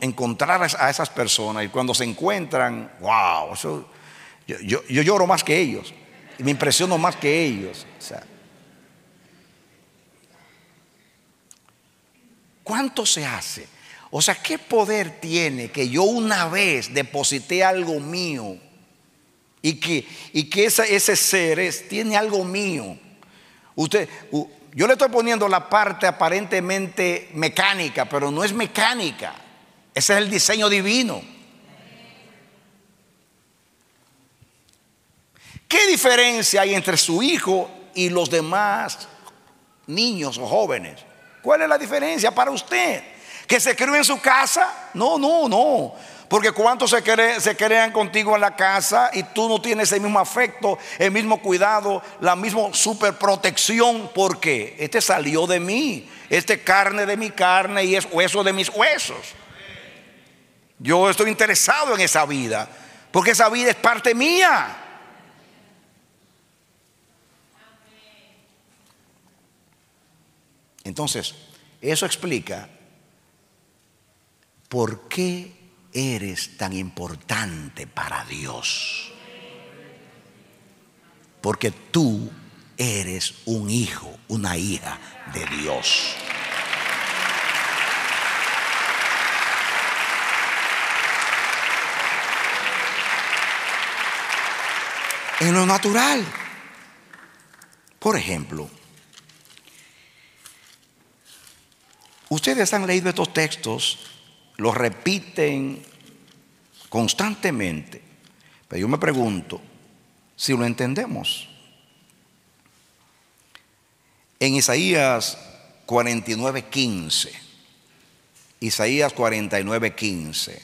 encontrar a esas personas, y cuando se encuentran, wow, eso yo, lloro más que ellos. Y me impresiono más que ellos. ¿Cuánto se hace? O sea, ¿qué poder tiene que yo una vez deposité algo mío y que, y que ese ser tiene algo mío? Usted, yo le estoy poniendo la parte aparentemente mecánica, pero no es mecánica. Ese es el diseño divino. ¿Qué diferencia hay entre su hijo y los demás niños o jóvenes? ¿Cuál es la diferencia para usted? ¿Que se crió en su casa? No, no, no. Porque cuántos se, cre- se crean contigo en la casa y tú no tienes el mismo afecto, el mismo cuidado, la misma superprotección. ¿Por qué? Este salió de mí. Este carne de mi carne y es hueso de mis huesos. Yo estoy interesado en esa vida. Porque esa vida es parte mía. Entonces, eso explica por qué eres tan importante para Dios. Porque tú eres un hijo, una hija de Dios. En lo natural. Por ejemplo, Ustedes han leído estos textos, los repiten constantemente, pero yo me pregunto si lo entendemos. En Isaías 49, 15, Isaías 49, 15,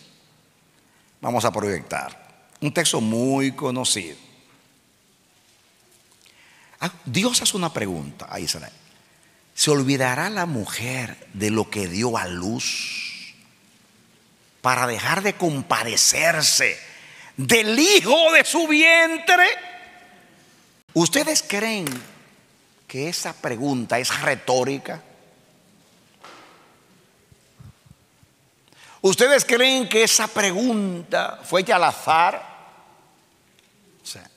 vamos a proyectar un texto muy conocido. Ah, Dios hace una pregunta a Israel. ¿Se olvidará la mujer de lo que dio a luz para dejar de compadecerse del hijo de su vientre? ¿Ustedes creen que esa pregunta es retórica? ¿Ustedes creen que esa pregunta fue hecha al azar? O sea,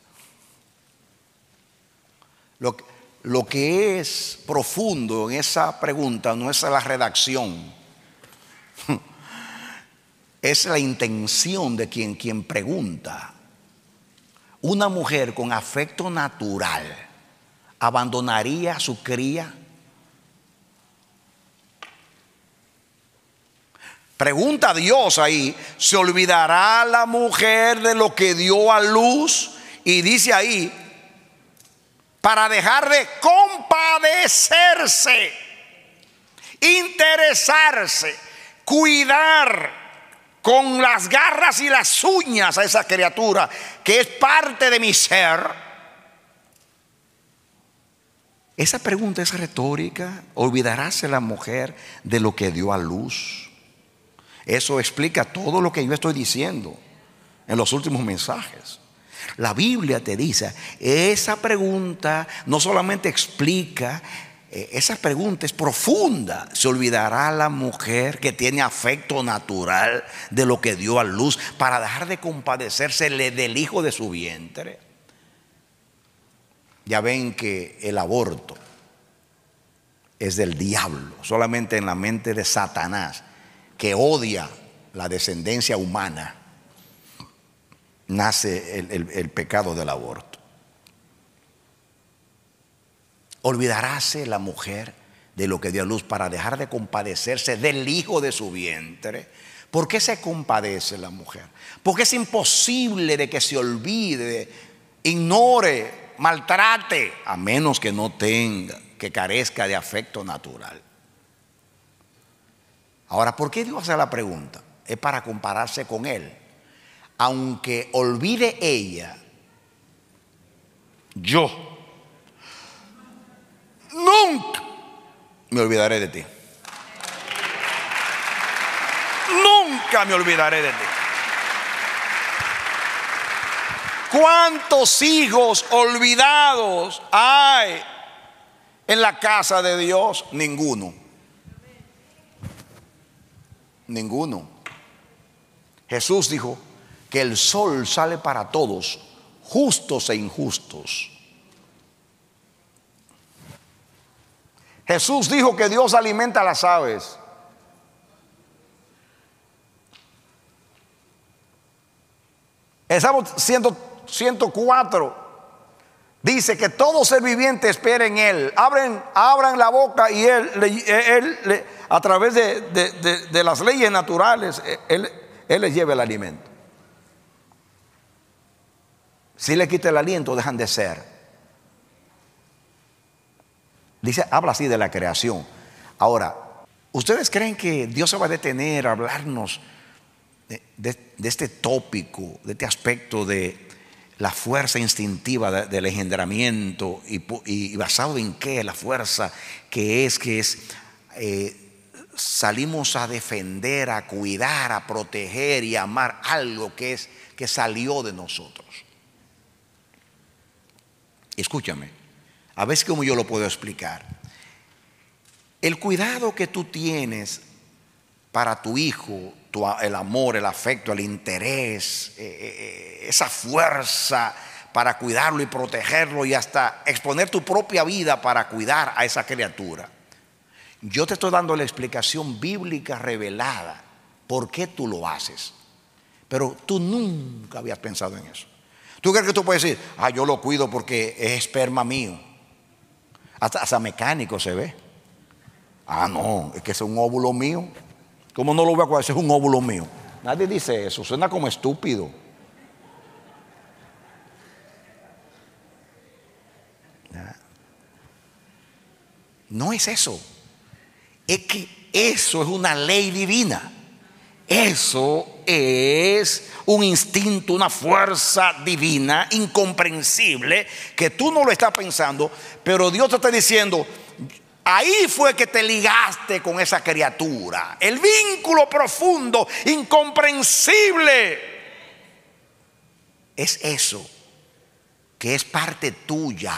lo que, lo que es profundo en esa pregunta no es la redacción, (laughs) es la intención de quien, quien pregunta. Una mujer con afecto natural abandonaría a su cría. Pregunta a Dios ahí, ¿se olvidará la mujer de lo que dio a luz? Y dice ahí, para dejar de compadecerse, interesarse, cuidar con las garras y las uñas a esa criatura que es parte de mi ser. Esa pregunta es retórica. ¿Olvidaráse la mujer de lo que dio a luz? Eso explica todo lo que yo estoy diciendo en los últimos mensajes. La Biblia te dice, esa pregunta no solamente explica, eh, esa pregunta es profunda. ¿Se olvidará la mujer que tiene afecto natural de lo que dio a luz para dejar de compadecerse del hijo de su vientre? Ya ven que el aborto es del diablo, solamente en la mente de Satanás, que odia la descendencia humana nace el, el- pecado del aborto. Olvidaráse la mujer de lo que dio a luz para dejar de compadecerse del hijo de su vientre. ¿Por qué se compadece la mujer? Porque es imposible de que se olvide, ignore, maltrate, a menos que no tenga, que carezca de afecto natural. Ahora, ¿por qué Dios hace la pregunta? Es para compararse con Él aunque olvide ella, yo nunca me olvidaré de ti. Nunca me olvidaré de ti. ¿Cuántos hijos olvidados hay en la casa de Dios? Ninguno. Ninguno. Jesús dijo el sol sale para todos, justos e injustos. Jesús dijo que Dios alimenta a las aves. Estamos 104. Dice que todo ser viviente espera en Él. Abren, abran la boca y Él, él, a través de, de, de, las leyes naturales, él, él les lleva el alimento. Si le quita el aliento, dejan de ser. Dice, habla así de la creación. Ahora, ¿ustedes creen que Dios se va a detener a hablarnos de, este tópico, de este aspecto de la fuerza instintiva de- del engendramiento y basado en qué? La fuerza que es, que es, eh, salimos a defender, a cuidar, a proteger y amar algo que es, que salió de nosotros. Escúchame, a ver cómo yo lo puedo explicar. El cuidado que tú tienes para tu hijo, el amor, el afecto, el interés, eh, eh, esa fuerza para cuidarlo y protegerlo y hasta exponer tu propia vida para cuidar a esa criatura. Yo te estoy dando la explicación bíblica revelada por qué tú lo haces. Pero tú nunca habías pensado en eso. ¿Tú crees que tú puedes decir, ah, yo lo cuido porque es esperma mío? Hasta, hasta mecánico se ve. Ah, no, es que es un óvulo mío. ¿Cómo no lo voy a cuidar? Es un óvulo mío. Nadie dice eso, suena como estúpido. No es eso. Es que eso es una ley divina. Eso es un instinto, una fuerza divina, incomprensible, que tú no lo estás pensando, pero Dios te está diciendo, ahí fue que te ligaste con esa criatura. El vínculo profundo, incomprensible, es eso, que es parte tuya.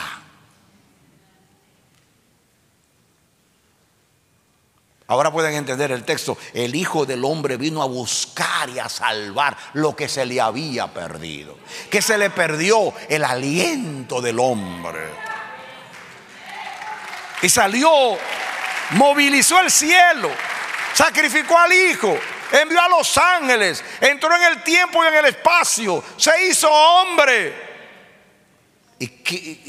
Ahora pueden entender el texto. El Hijo del Hombre vino a buscar y a salvar lo que se le había perdido. Que se le perdió el aliento del hombre. Y salió, movilizó el cielo, sacrificó al Hijo, envió a los ángeles, entró en el tiempo y en el espacio, se hizo hombre. Y,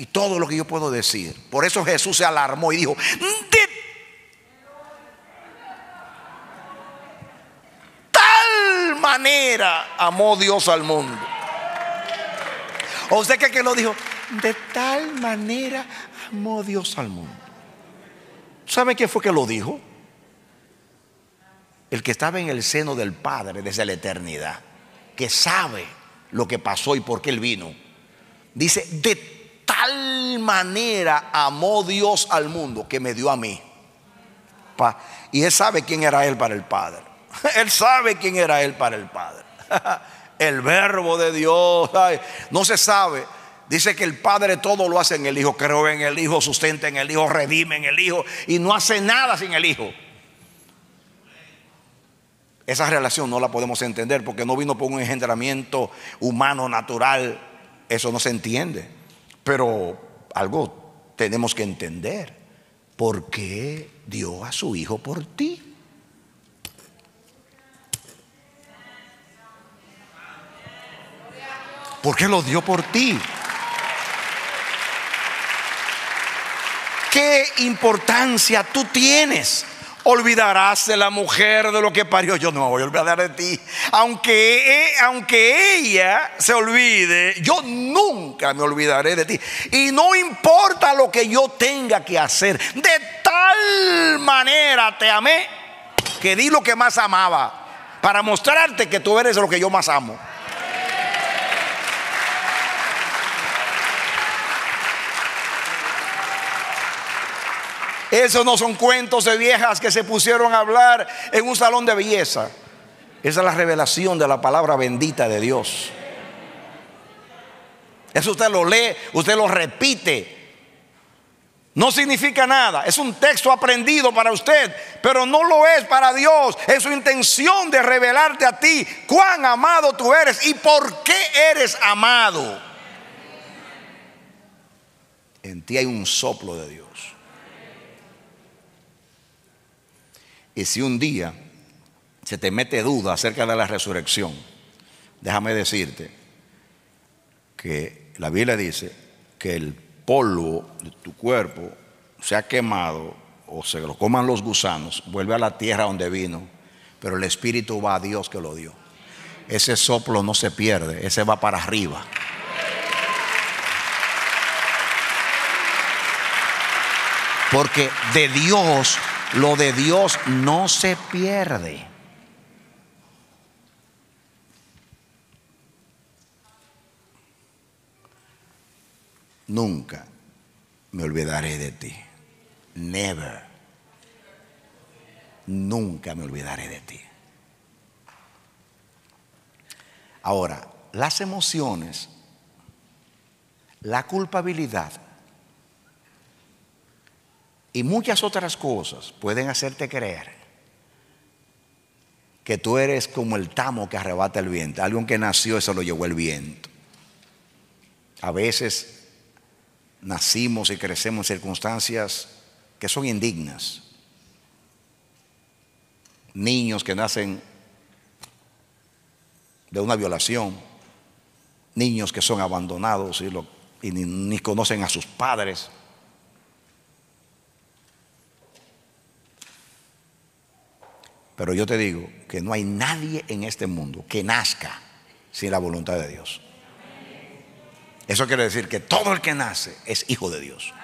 y todo lo que yo puedo decir. Por eso Jesús se alarmó y dijo, de tal manera amó Dios al mundo. ¿O usted cree que lo dijo? De tal manera amó Dios al mundo. ¿Sabe quién fue que lo dijo? El que estaba en el seno del Padre desde la eternidad, que sabe lo que pasó y por qué él vino. Dice, de tal manera amó Dios al mundo que me dio a mí. Y él sabe quién era él para el Padre. Él sabe quién era él para el Padre. (laughs) El verbo de Dios. no se sabe. Dice que el Padre todo lo hace en el Hijo. Creo en el Hijo, sustenta en el Hijo, redime en el Hijo. Y no hace nada sin el Hijo. Esa relación no la podemos entender porque no vino por un engendramiento humano, natural. Eso no se entiende. Pero algo tenemos que entender. ¿Por qué dio a su Hijo por ti? ¿Por qué lo dio por ti? ¿Qué importancia tú tienes? Olvidarás de la mujer de lo que parió. Yo no me voy a olvidar de ti. Aunque, e- aunque ella se olvide, yo nunca me olvidaré de ti. Y no importa lo que yo tenga que hacer. De tal manera te amé que di lo que más amaba. Para mostrarte que tú eres lo que yo más amo. Esos no son cuentos de viejas que se pusieron a hablar en un salón de belleza. Esa es la revelación de la palabra bendita de Dios. Eso usted lo lee, usted lo repite. No significa nada. Es un texto aprendido para usted, pero no lo es para Dios. Es su intención de revelarte a ti cuán amado tú eres y por qué eres amado. En ti hay un soplo de Dios. Y si un día se te mete duda acerca de la resurrección, déjame decirte que la Biblia dice que el polvo de tu cuerpo se ha quemado o se lo coman los gusanos, vuelve a la tierra donde vino, pero el espíritu va a Dios que lo dio. Ese soplo no se pierde, ese va para arriba. Porque de Dios, lo de Dios no se pierde. Nunca me olvidaré de ti. Never. Nunca me olvidaré de ti. Ahora, las emociones, la culpabilidad y muchas otras cosas pueden hacerte creer que tú eres como el tamo que arrebata el viento, algo que nació se lo llevó el viento. A veces nacimos y crecemos en circunstancias que son indignas. Niños que nacen de una violación, niños que son abandonados y, ni conocen a sus padres. Pero yo te digo que no hay nadie en este mundo que nazca sin la voluntad de Dios. Eso quiere decir que todo el que nace es hijo de Dios.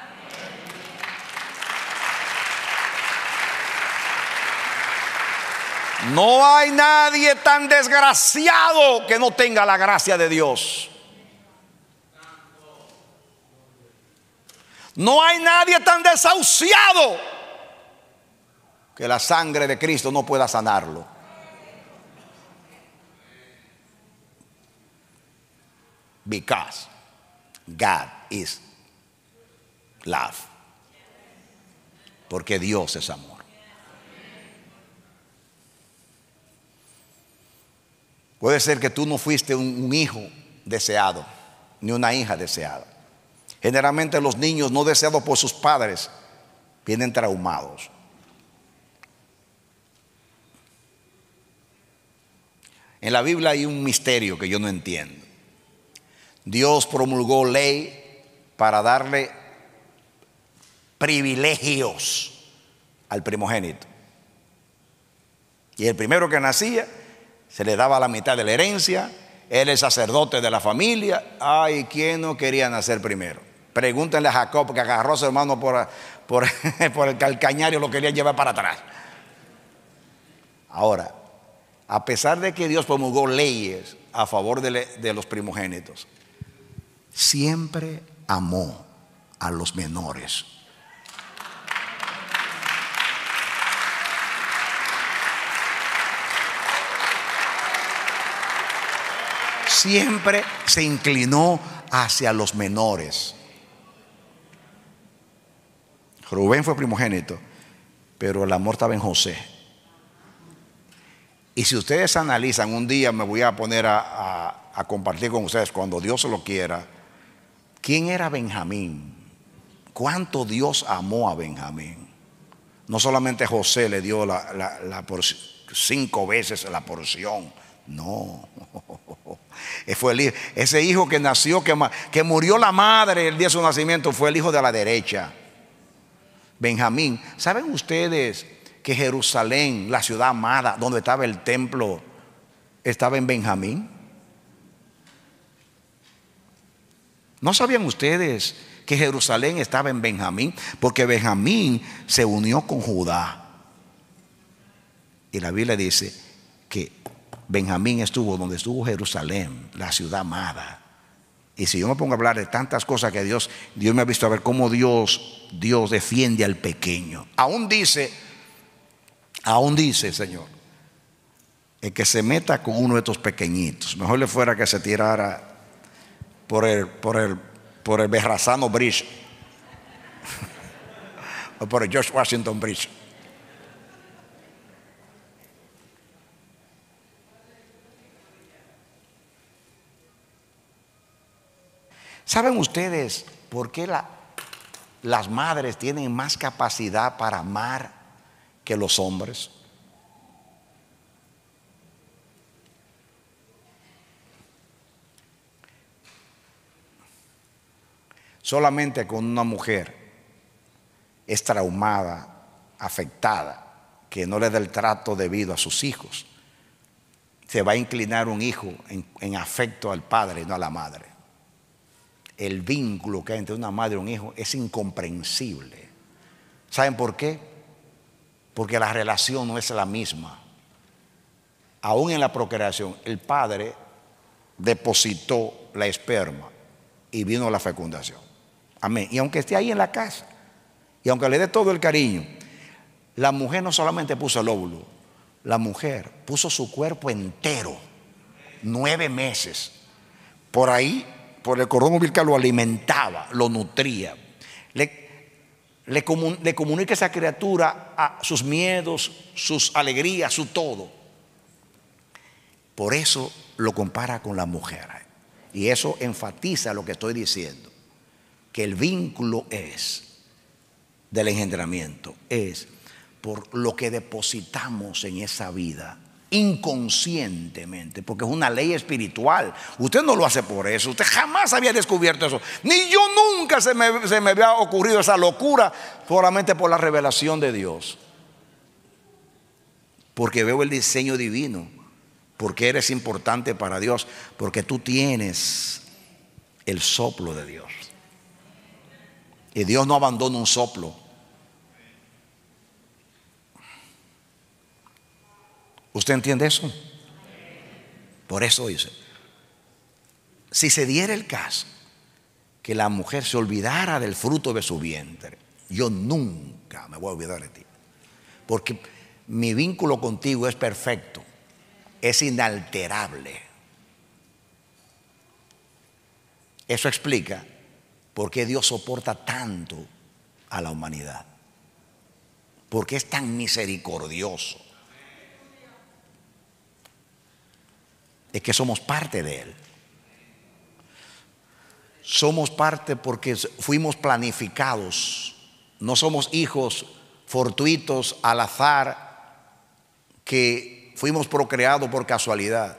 No hay nadie tan desgraciado que no tenga la gracia de Dios. No hay nadie tan desahuciado que la sangre de Cristo no pueda sanarlo. Because God is love. Porque Dios es amor. Puede ser que tú no fuiste un, hijo deseado, ni una hija deseada. Generalmente los niños no deseados por sus padres vienen traumados. En la Biblia hay un misterio que yo no entiendo. Dios promulgó ley para darle privilegios al primogénito. Y el primero que nacía se le daba la mitad de la herencia, él es sacerdote de la familia. Ay, ¿quién no quería nacer primero? Pregúntenle a Jacob que agarró a su hermano por, (laughs) el calcañario, lo quería llevar para atrás. Ahora, a pesar de que Dios promulgó leyes a favor de, los primogénitos, siempre amó a los menores. siempre se inclinó hacia los menores. Rubén fue primogénito, pero el amor estaba en José. Y si ustedes analizan, un día me voy a poner a, compartir con ustedes, cuando Dios lo quiera, quién era Benjamín, cuánto Dios amó a Benjamín. No solamente José le dio la, cinco veces la porción, no. (laughs) Fue el, ese hijo que nació, que, que murió la madre el día de su nacimiento, fue el hijo de la derecha. Benjamín. ¿Saben ustedes que Jerusalén, la ciudad amada, donde estaba el templo, estaba en Benjamín? ¿No sabían ustedes que Jerusalén estaba en Benjamín? Porque Benjamín se unió con Judá. Y la Biblia dice que Benjamín estuvo donde estuvo Jerusalén, la ciudad amada. Y si yo me pongo a hablar de tantas cosas que Dios, Dios me ha visto a ver cómo Dios, Dios defiende al pequeño. Aún dice, aún dice, Señor, el que se meta con uno de estos pequeñitos, mejor le fuera que se tirara por el, por el, por el Berrazano Bridge (laughs) o por el George Washington Bridge. ¿Saben ustedes por qué las madres tienen más capacidad para amar que los hombres? solamente con una mujer es traumada, afectada, que no le da el trato debido a sus hijos, se va a inclinar un hijo en, en afecto al padre y no a la madre. El vínculo que hay entre una madre y un hijo es incomprensible. ¿Saben por qué? Porque la relación no es la misma. Aún en la procreación, el padre depositó la esperma y vino la fecundación. Amén. Y aunque esté ahí en la casa, y aunque le dé todo el cariño, la mujer no solamente puso el óvulo, la mujer puso su cuerpo entero, nueve meses. Por ahí, por el cordón umbilical lo alimentaba, lo nutría. Le, le, le comunica a esa criatura a sus miedos, sus alegrías, su todo. Por eso lo compara con la mujer. Y eso enfatiza lo que estoy diciendo, que el vínculo es del engendramiento, es por lo que depositamos en esa vida inconscientemente, porque es una ley espiritual. Usted no lo hace por eso, usted jamás había descubierto eso, ni yo nunca se me, se me había ocurrido esa locura solamente por la revelación de Dios. Porque veo el diseño divino porque eres importante para Dios, porque tú tienes el soplo de Dios. Y Dios no abandona un soplo. ¿Usted entiende eso? Por eso dice, si se diera el caso que la mujer se olvidara del fruto de su vientre, yo nunca me voy a olvidar de ti. Porque mi vínculo contigo es perfecto es inalterable. Eso explica por qué Dios soporta tanto a la humanidad. Porque es tan misericordioso. Es que somos parte de Él. Somos parte porque fuimos planificados. No somos hijos fortuitos al azar que fuimos procreados por casualidad.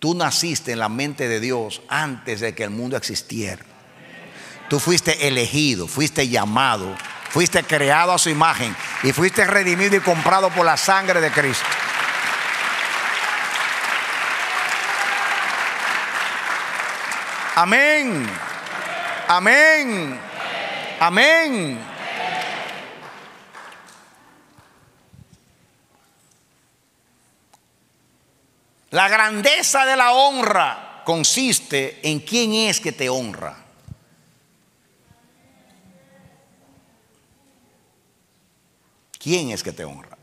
Tú naciste en la mente de Dios antes de que el mundo existiera. Tú fuiste elegido, fuiste llamado, fuiste creado a su imagen y fuiste redimido y comprado por la sangre de Cristo. Amén. Amén. Amén. La grandeza de la honra consiste en quién es que te honra. ¿Quién es que te honra?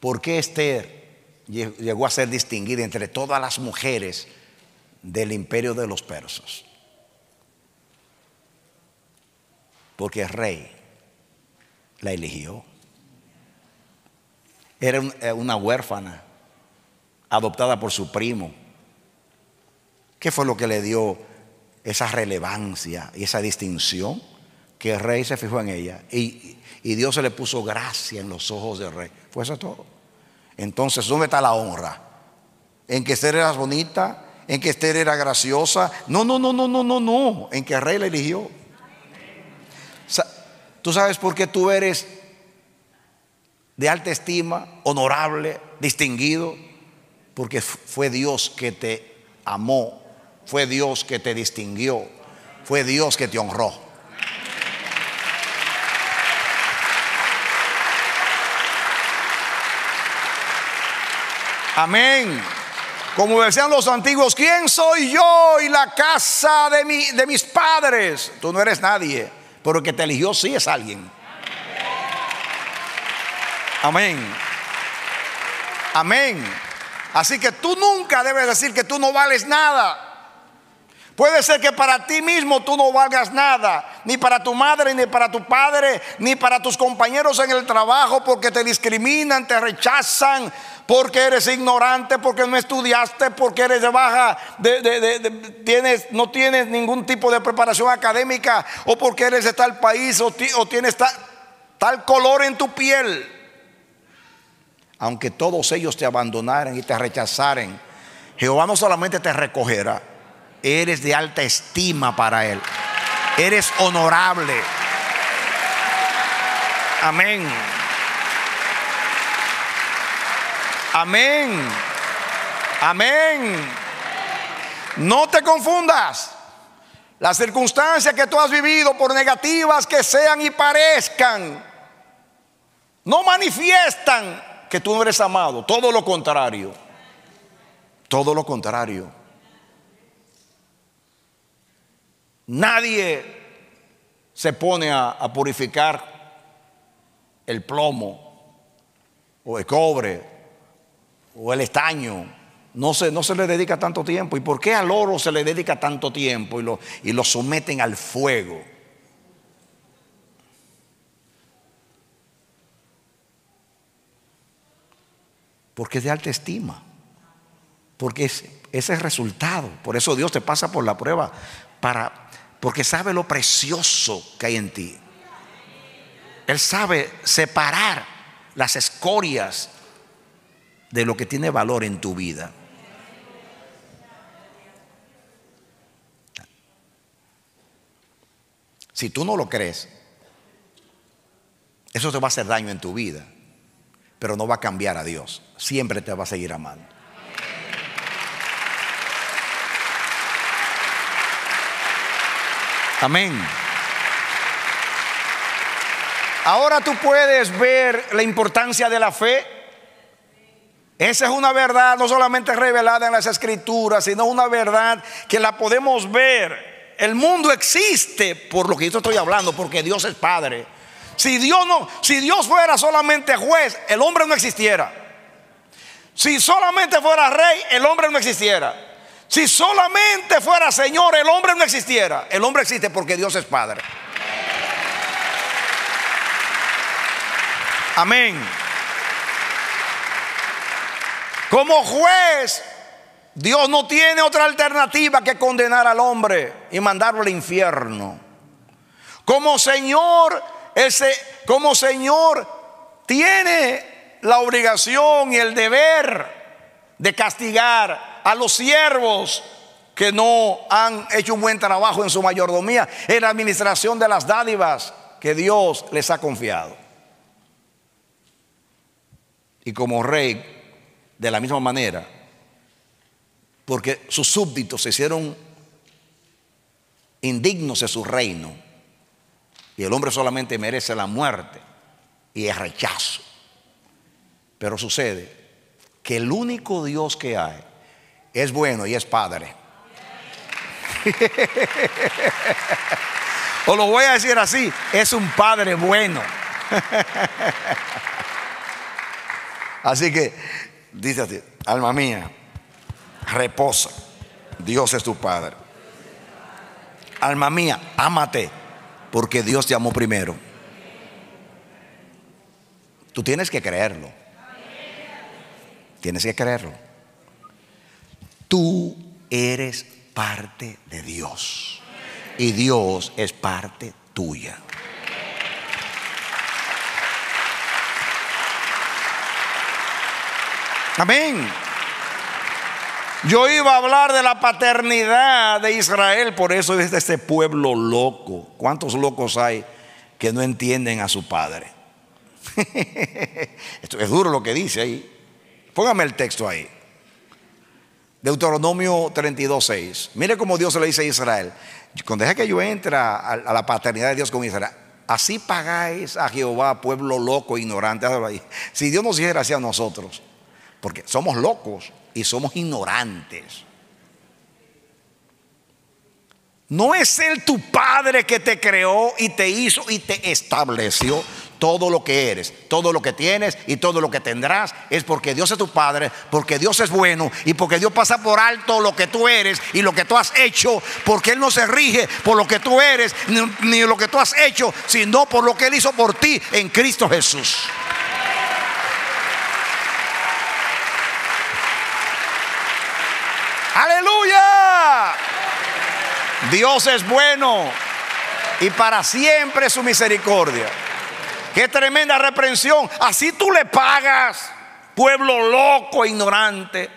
¿Por qué Esther llegó a ser distinguida entre todas las mujeres del imperio de los persas? Porque el rey la eligió. Era eh, una huérfana, adoptada por su primo. ¿Qué fue lo que le dio esa relevancia y esa distinción? Que el rey se fijó en ella y, Dios se le puso gracia en los ojos del rey. Fue eso todo. Entonces, ¿dónde está la honra? ¿En que era bonita? ¿En que Esther era graciosa? No, no, no, no, no, no, no. En que el rey la eligió. ¿Tú sabes por qué tú eres de alta estima, honorable, distinguido, porque fue Dios que te amó, fue Dios que te distinguió, fue Dios que te honró. Amén. Como decían los antiguos, ¿quién soy yo y la casa de, mi, de mis padres? Tú no eres nadie, pero el que te eligió sí es alguien. Amén. Amén. Así que tú nunca debes decir que tú no vales nada. Puede ser que para ti mismo tú no valgas nada, ni para tu madre, ni para tu padre, ni para tus compañeros en el trabajo, porque te discriminan, te rechazan, porque eres ignorante, porque no estudiaste, porque eres de baja, no tienes ningún tipo de preparación académica, o porque eres de tal país, o, tienes tal color en tu piel. Aunque todos ellos te abandonaran y te rechazaren, Jehová no solamente te recogerá, Eres de alta estima para Él. Eres honorable. Amén. Amén. Amén. No te confundas. Las circunstancias que tú has vivido, por negativas que sean y parezcan, no manifiestan que tú no eres amado. Todo lo contrario. Todo lo contrario. Nadie se pone a, purificar el plomo o el cobre o el estaño no se, no se le dedica tanto tiempo. ¿Y por qué al oro se le dedica tanto tiempo y lo, y lo someten al fuego? Porque es de alta estima. Porque ese es el resultado. Por eso Dios te pasa por la prueba. Para, porque sabe lo precioso que hay en ti. Él sabe separar las escorias de lo que tiene valor en tu vida. Si tú no lo crees, eso te va a hacer daño en tu vida, pero no va a cambiar a Dios. Siempre te va a seguir amando. Amén. Ahora tú puedes ver la importancia de la fe. Esa es una verdad no solamente revelada en las escrituras, sino una verdad que la podemos ver el mundo existe por lo que yo estoy hablando, porque Dios es Padre. Si Dios no, si Dios fuera solamente juez, el hombre no existiera. Si solamente fuera rey, el hombre no existiera. Si solamente fuera Señor, el hombre no existiera. El hombre existe porque Dios es Padre. Amén. Como juez, Dios no tiene otra alternativa que condenar al hombre y mandarlo al infierno. Como Señor, ese, como Señor tiene la obligación y el deber de castigar a los siervos que no han hecho un buen trabajo en su mayordomía, en la administración de las dádivas que Dios les ha confiado. Y como rey, de la misma manera, porque sus súbditos se hicieron indignos de su reino. Y el hombre solamente merece la muerte y el rechazo. Pero sucede que el único Dios que hay es bueno y es Padre. (laughs) o lo voy a decir así, es un Padre bueno. (laughs) así que, dice así, alma mía, reposa. Dios es tu Padre. Alma mía, ámate, porque Dios te amó primero. Tú tienes que creerlo. Tienes que creerlo. Tú eres parte de Dios. Y Dios es parte tuya. Amén. Yo iba a hablar de la paternidad de Israel, por eso es este pueblo loco. ¿Cuántos locos hay que no entienden a su padre? (laughs) Esto es duro lo que dice ahí. Póngame el texto ahí. Deuteronomio 32:6. Mire cómo Dios le dice a Israel: Cuando deja que yo entre a, la paternidad de Dios con Israel, así pagáis a Jehová, pueblo loco, ignorante. Si Dios nos hiciera así a nosotros, porque somos locos y somos ignorantes. No es Él tu Padre que te creó y te hizo y te estableció. Todo lo que eres, todo lo que tienes y todo lo que tendrás es porque Dios es tu Padre, porque Dios es bueno y porque Dios pasa por alto lo que tú eres y lo que tú has hecho, porque Él no se rige por lo que tú eres ni, lo que tú has hecho, sino por lo que Él hizo por ti en Cristo Jesús. Aleluya. Dios es bueno y para siempre su misericordia. Qué tremenda reprensión. Así tú le pagas, pueblo loco, ignorante,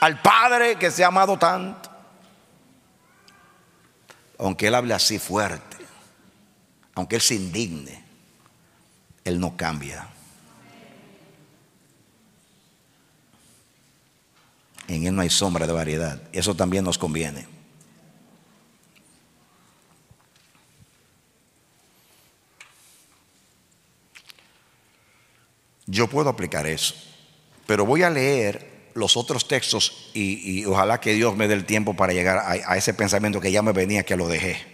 al Padre que se ha amado tanto. aunque Él hable así fuerte, aunque Él se indigne, Él no cambia. En Él no hay sombra de variedad. Eso también nos conviene. Yo puedo aplicar eso, pero voy a leer los otros textos y, ojalá que Dios me dé el tiempo para llegar a, a ese pensamiento que ya me venía, que lo dejé.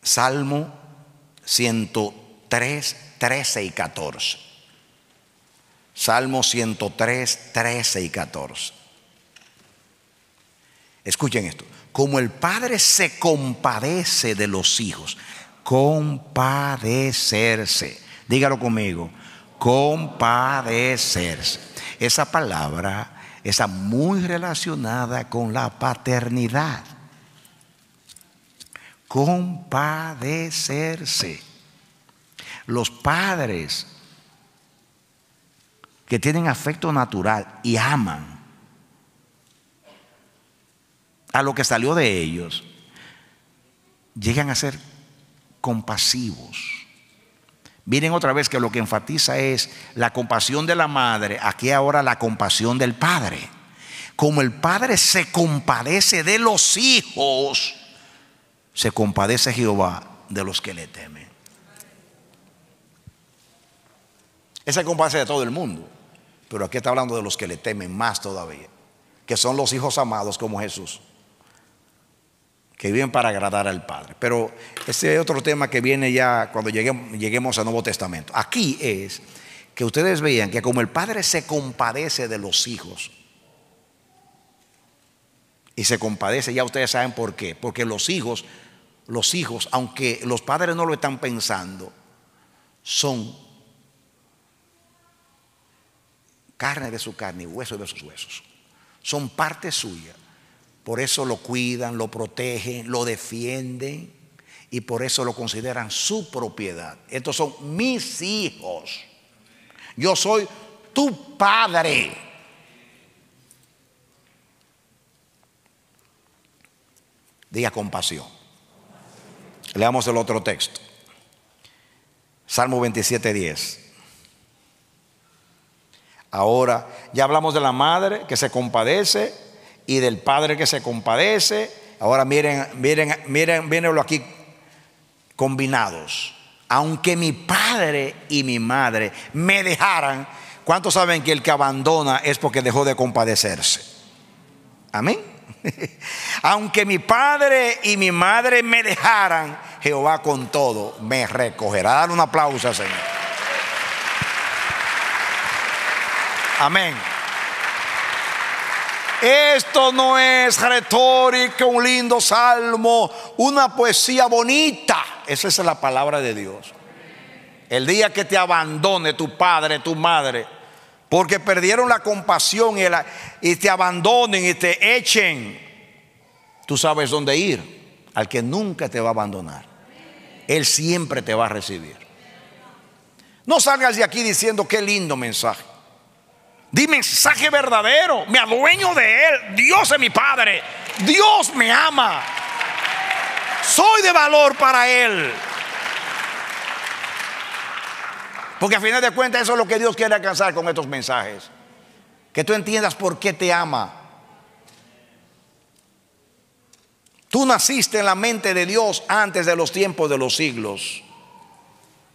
Salmo 103, 13 y 14. Salmo 103, 13 y 14. Escuchen esto. Como el Padre se compadece de los hijos, compadecerse. Dígalo conmigo, compadecerse. Esa palabra está muy relacionada con la paternidad. Compadecerse. Los padres que tienen afecto natural y aman a lo que salió de ellos, llegan a ser compasivos. Miren otra vez que lo que enfatiza es la compasión de la madre, aquí ahora la compasión del padre. Como el padre se compadece de los hijos, se compadece Jehová de los que le temen. Ese compadece de todo el mundo. Pero aquí está hablando de los que le temen más todavía, que son los hijos amados como Jesús, que viven para agradar al Padre. Pero este es otro tema que viene ya cuando lleguemos, lleguemos al Nuevo Testamento. Aquí es que ustedes vean que como el Padre se compadece de los hijos, y se compadece, ya ustedes saben por qué, porque los hijos, los hijos, aunque los padres no lo están pensando, son carne de su carne y hueso de sus huesos. Son parte suya. Por eso lo cuidan, lo protegen, lo defienden y por eso lo consideran su propiedad. Estos son mis hijos. Yo soy tu padre. Diga compasión. Leamos el otro texto. Salmo 27, 10. Ahora ya hablamos de la madre que se compadece y del padre que se compadece. Ahora miren, miren, miren, mírenlo aquí combinados. Aunque mi padre y mi madre me dejaran, ¿cuántos saben que el que abandona es porque dejó de compadecerse? Amén. (laughs) Aunque mi padre y mi madre me dejaran, Jehová con todo me recogerá. Dale un aplauso, Señor. Amén. Esto no es retórica, un lindo salmo, una poesía bonita. Esa es la palabra de Dios. El día que te abandone tu padre, tu madre, porque perdieron la compasión y, te abandonen y te echen, tú sabes dónde ir. Al que nunca te va a abandonar. Él siempre te va a recibir. No salgas de aquí diciendo qué lindo mensaje. Di mensaje verdadero. Me adueño de Él. Dios es mi Padre. Dios me ama. Soy de valor para Él. Porque a final de cuentas eso es lo que Dios quiere alcanzar con estos mensajes. Que tú entiendas por qué te ama. Tú naciste en la mente de Dios antes de los tiempos de los siglos.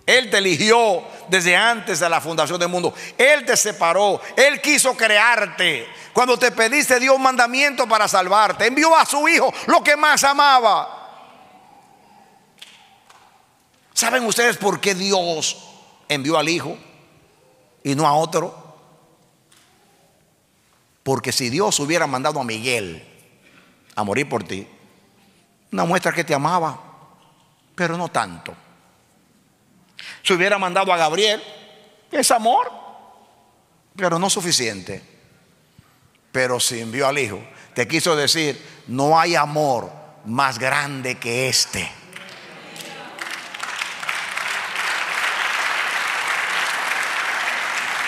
Él te eligió desde antes de la fundación del mundo. Él te separó. Él quiso crearte. Cuando te pediste dio un mandamiento para salvarte. Envió a su hijo lo que más amaba. ¿Saben ustedes por qué Dios envió al hijo y no a otro? Porque si Dios hubiera mandado a Miguel a morir por ti, una muestra que te amaba, pero no tanto. Se hubiera mandado a Gabriel, es amor, pero no suficiente. Pero si envió al Hijo, te quiso decir, no hay amor más grande que este.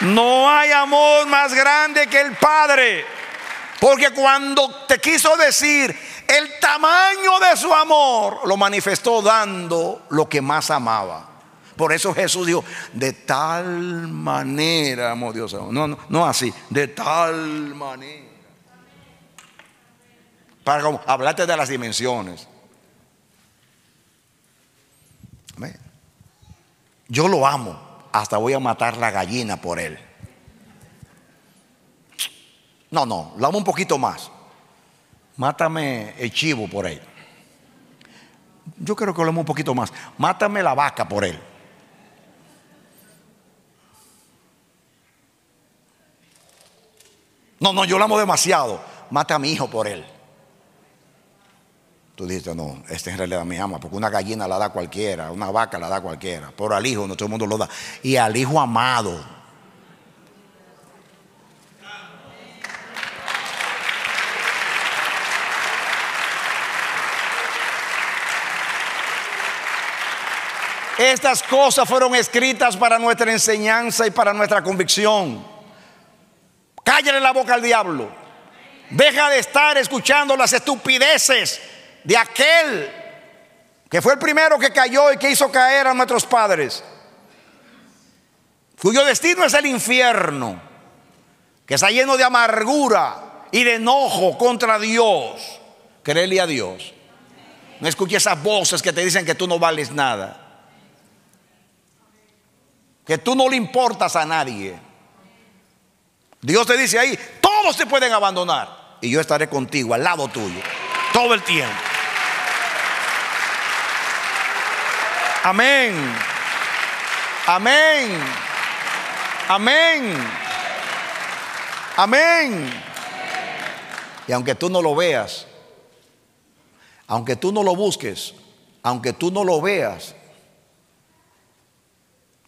No hay amor más grande que el Padre. Porque cuando te quiso decir, el tamaño de su amor lo manifestó dando lo que más amaba. Por eso Jesús dijo, de tal manera amó Dios. No, no, no así, de tal manera. Para como, hablarte de las dimensiones. Yo lo amo, hasta voy a matar la gallina por él. No, no, lo amo un poquito más. Mátame el chivo por él. Yo creo que lo amo un poquito más. Mátame la vaca por él. No, no, yo lo amo demasiado. Mata a mi hijo por él. Tú dices, no, este en realidad me ama, porque una gallina la da cualquiera, una vaca la da cualquiera, pero al hijo no todo el mundo lo da. Y al hijo amado. Estas cosas fueron escritas para nuestra enseñanza y para nuestra convicción. Cállale la boca al diablo. Deja de estar escuchando las estupideces de aquel que fue el primero que cayó y que hizo caer a nuestros padres, cuyo destino es el infierno, que está lleno de amargura y de enojo contra Dios. Créele a Dios. No escuche esas voces que te dicen que tú no vales nada, que tú no le importas a nadie. Dios te dice ahí, todos te pueden abandonar y yo estaré contigo, al lado tuyo, todo el tiempo. Amén. Amén. Amén. Amén. Y aunque tú no lo veas, aunque tú no lo busques, aunque tú no lo veas,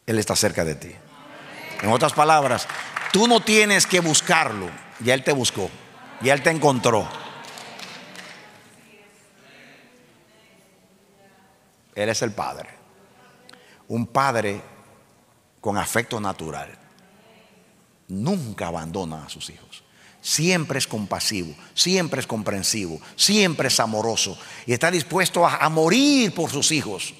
Él está cerca de ti. En otras palabras, tú no tienes que buscarlo, ya Él te buscó, ya Él te encontró. Él es el Padre. Un padre con afecto natural nunca abandona a sus hijos. Siempre es compasivo, siempre es comprensivo, siempre es amoroso y está dispuesto a, a, morir por sus hijos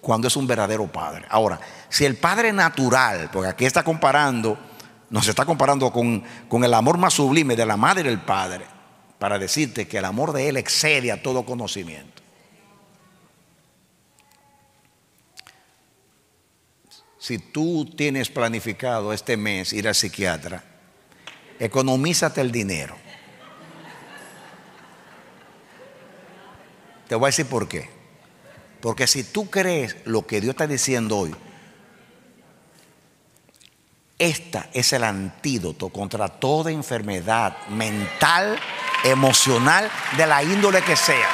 cuando es un verdadero padre. Ahora, si el padre natural, porque aquí está comparando, nos está comparando con, con el amor más sublime de la madre y del padre, para decirte que el amor de él excede a todo conocimiento. si tú tienes planificado este mes ir al psiquiatra, economízate el dinero. Te voy a decir por qué. Porque si tú crees lo que Dios está diciendo hoy, esta es el antídoto contra toda enfermedad mental, emocional, de la índole que sea.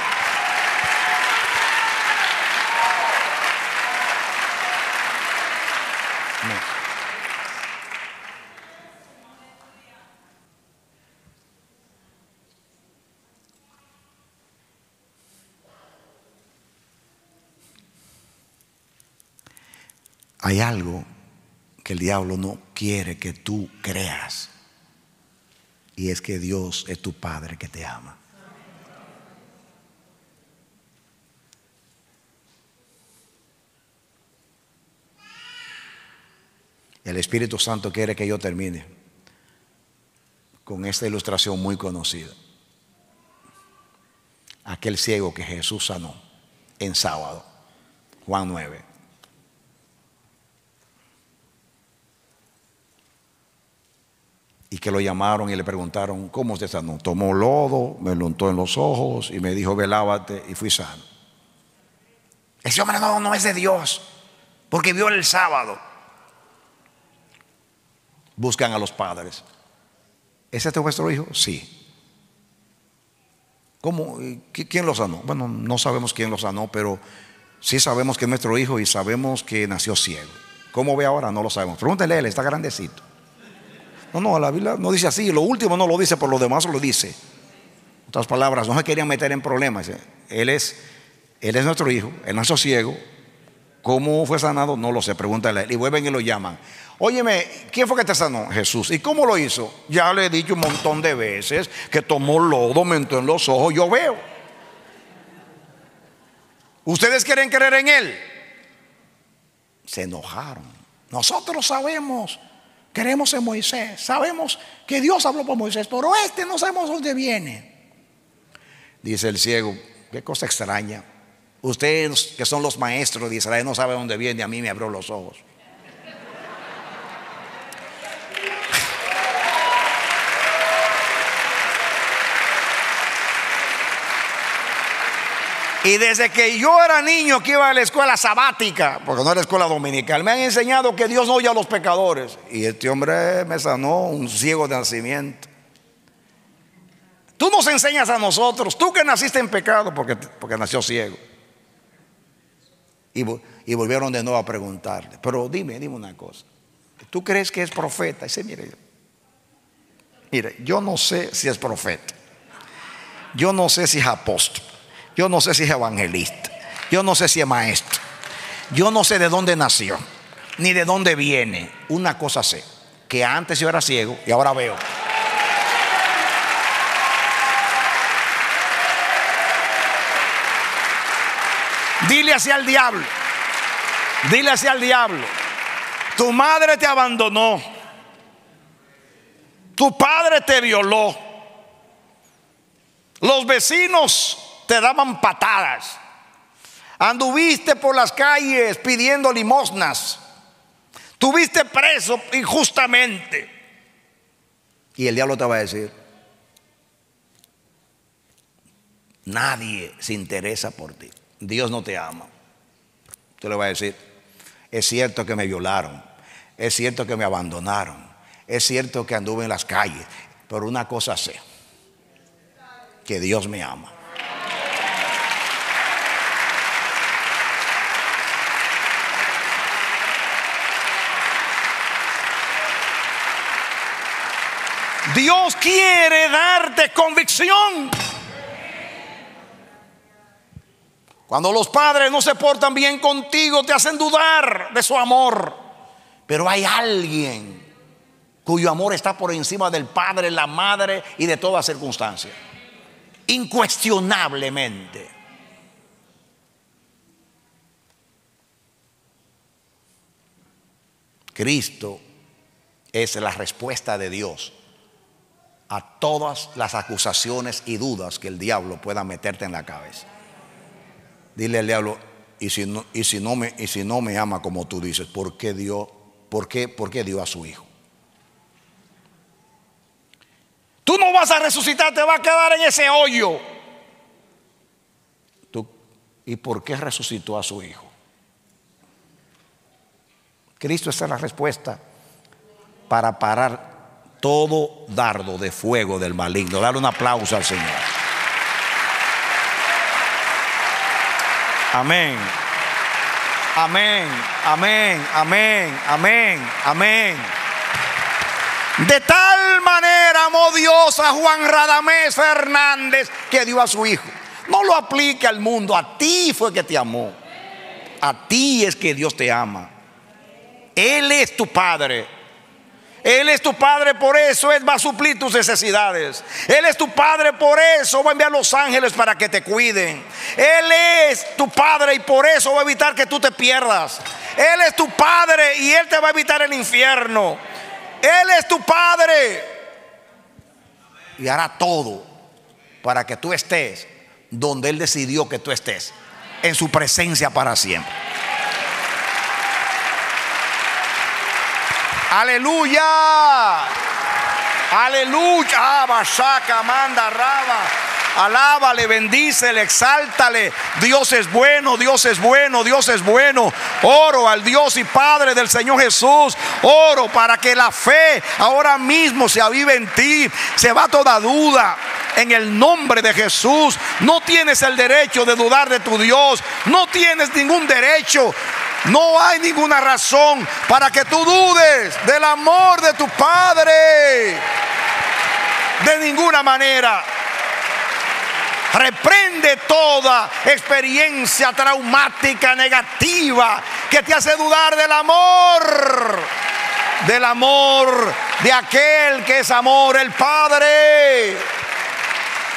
Hay algo que el diablo no quiere que tú creas. Y es que Dios es tu Padre que te ama. El Espíritu Santo quiere que yo termine con esta ilustración muy conocida. Aquel ciego que Jesús sanó en sábado, Juan 9. Y que lo llamaron y le preguntaron, ¿cómo usted sanó? Tomó lodo, me lo untó en los ojos y me dijo, velávate y fui sano. Ese hombre no, no es de Dios, porque vio el sábado. Buscan a los padres. ¿Ese es vuestro hijo? Sí. ¿Cómo? ¿Quién lo sanó? Bueno, no sabemos quién lo sanó, pero sí sabemos que es nuestro hijo y sabemos que nació ciego. ¿Cómo ve ahora? No lo sabemos. Pregúntele él, está grandecito. No, no, la Biblia no dice así. Lo último no lo dice, por lo demás lo dice. En otras palabras, no se querían meter en problemas. Él es, él es nuestro hijo, él es nuestro ciego. ¿Cómo fue sanado? No lo sé, pregúntale a él. Y vuelven y lo llaman. Óyeme, ¿quién fue que te sanó? Jesús. ¿Y cómo lo hizo? Ya le he dicho un montón de veces que tomó lodo, mentó en los ojos. Yo veo. ¿Ustedes quieren creer en Él? Se enojaron. Nosotros sabemos, creemos en Moisés, sabemos que Dios habló por Moisés, pero este no sabemos dónde viene. Dice el ciego, qué cosa extraña. Ustedes que son los maestros de Israel no saben dónde viene, a mí me abrió los ojos. Y desde que yo era niño que iba a la escuela sabática, porque no era escuela dominical, me han enseñado que Dios oye a los pecadores. Y este hombre me sanó un ciego de nacimiento. Tú nos enseñas a nosotros, tú que naciste en pecado porque, porque nació ciego. Y, y volvieron de nuevo a preguntarle, pero dime, dime una cosa. ¿Tú crees que es profeta? Dice, mire, mire, yo no sé si es profeta. Yo no sé si es apóstol. Yo no sé si es evangelista. Yo no sé si es maestro. Yo no sé de dónde nació, ni de dónde viene. Una cosa sé, que antes yo era ciego y ahora veo. Dile así al diablo. Dile así al diablo. Tu madre te abandonó. Tu padre te violó. Los vecinos te daban patadas. Anduviste por las calles pidiendo limosnas. Tuviste preso injustamente. Y el diablo te va a decir, nadie se interesa por ti. Dios no te ama. Tú le vas a decir, es cierto que me violaron, es cierto que me abandonaron, es cierto que anduve en las calles, pero una cosa sé, que Dios me ama. Dios quiere darte convicción. Cuando los padres no se portan bien contigo, te hacen dudar de su amor. Pero hay alguien cuyo amor está por encima del padre, la madre y de toda circunstancia. Incuestionablemente. Cristo es la respuesta de Dios a todas las acusaciones y dudas que el diablo pueda meterte en la cabeza. Dile al diablo, y si no, y si no, me, y si no me ama como tú dices, ¿por qué dio, por qué, por qué dio a su hijo? Tú no vas a resucitar, te vas a quedar en ese hoyo. ¿Tú, ¿Y por qué resucitó a su hijo? Cristo está en la respuesta para parar todo dardo de fuego del maligno. Dale un aplauso al Señor. Amén. Amén, amén, amén, amén, amén. De tal manera amó Dios a Juan Radamés Fernández que dio a su hijo. No lo aplique al mundo, a ti fue que te amó. A ti es que Dios te ama. Él es tu Padre. Él es tu Padre, por eso Él va a suplir tus necesidades. Él es tu Padre, por eso va a enviar los ángeles para que te cuiden. Él es tu Padre y por eso va a evitar que tú te pierdas. Él es tu Padre y Él te va a evitar el infierno. Él es tu Padre. Y hará todo para que tú estés donde Él decidió que tú estés. En su presencia para siempre. Aleluya. Aleluya. Abashaka, manda, raba. Alábale, bendícele, exáltale. Dios es bueno, Dios es bueno, Dios es bueno. Oro al Dios y Padre del Señor Jesús. Oro para que la fe ahora mismo se avive en ti. Se va toda duda. En el nombre de Jesús. No tienes el derecho de dudar de tu Dios. No tienes ningún derecho. No hay ninguna razón para que tú dudes del amor de tu Padre. De ninguna manera. Reprende toda experiencia traumática, negativa, que te hace dudar del amor. Del amor de aquel que es amor, el Padre.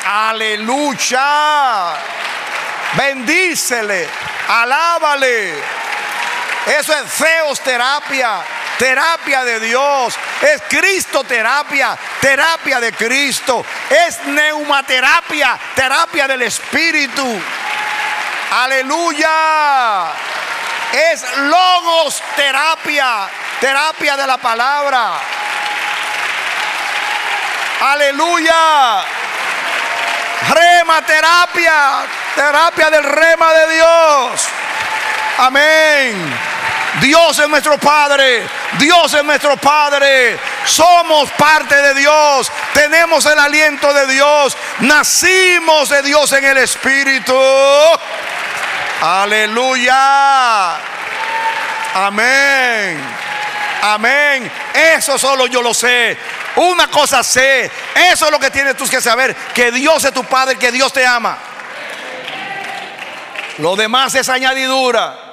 Aleluya. Bendícele, alábale. Eso es feos terapia, terapia de Dios. Es Cristo terapia, terapia de Cristo. Es neumaterapia, terapia del Espíritu. Aleluya. Es logos terapia, terapia de la palabra. Aleluya. Rema terapia, terapia del rema de Dios. Amén. Dios es nuestro Padre. Dios es nuestro Padre. Somos parte de Dios. Tenemos el aliento de Dios. Nacimos de Dios en el Espíritu. Aleluya. Amén. Amén. Eso solo yo lo sé. Una cosa sé. Eso es lo que tienes tú que saber. Que Dios es tu Padre, que Dios te ama. Lo demás es añadidura.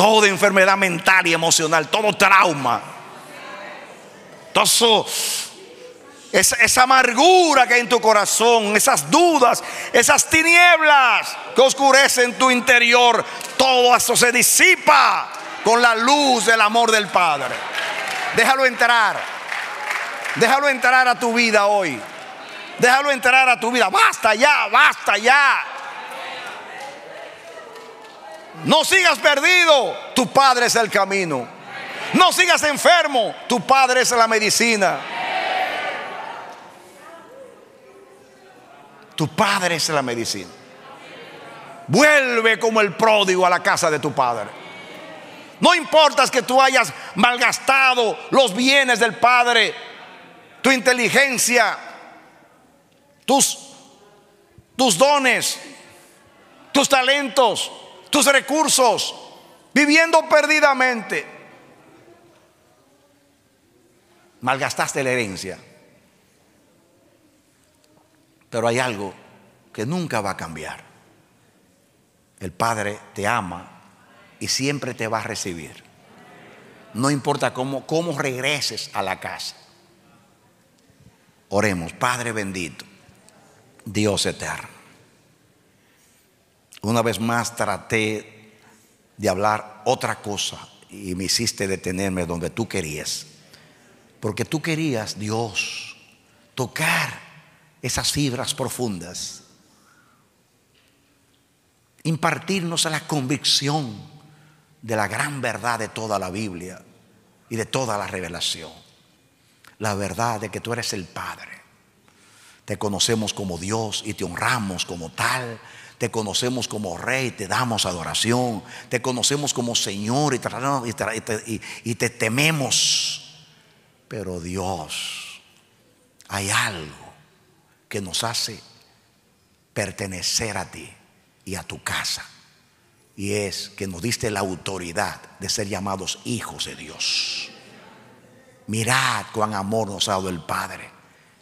Toda enfermedad mental y emocional, todo trauma. Todo esa, esa, amargura que hay en tu corazón, esas dudas, esas tinieblas que oscurecen tu interior, todo eso se disipa con la luz del amor del Padre. Déjalo entrar. Déjalo entrar a tu vida hoy. Déjalo entrar a tu vida. Basta ya, basta ya. No sigas perdido. Tu Padre es el camino. No sigas enfermo. Tu Padre es la medicina. Tu Padre es la medicina. Vuelve como el pródigo a la casa de tu Padre. No importa que tú hayas malgastado los bienes del Padre, tu inteligencia, tus, tus dones, tus talentos, tus recursos, viviendo perdidamente. Malgastaste la herencia. Pero hay algo que nunca va a cambiar. El Padre te ama y siempre te va a recibir. No importa cómo, cómo regreses a la casa. Oremos, Padre bendito, Dios eterno. Una vez más traté de hablar otra cosa y me hiciste detenerme donde tú querías. Porque tú querías, Dios, tocar esas fibras profundas, impartirnos la convicción de la gran verdad de toda la Biblia y de toda la revelación. La verdad de que tú eres el Padre. Te conocemos como Dios y te honramos como tal. Te conocemos como Rey, te damos adoración. Te conocemos como Señor y te, tememos. Pero Dios, hay algo que nos hace pertenecer a ti y a tu casa y es que nos diste la autoridad de ser llamados hijos de Dios. Mirad cuán amor nos ha dado el Padre,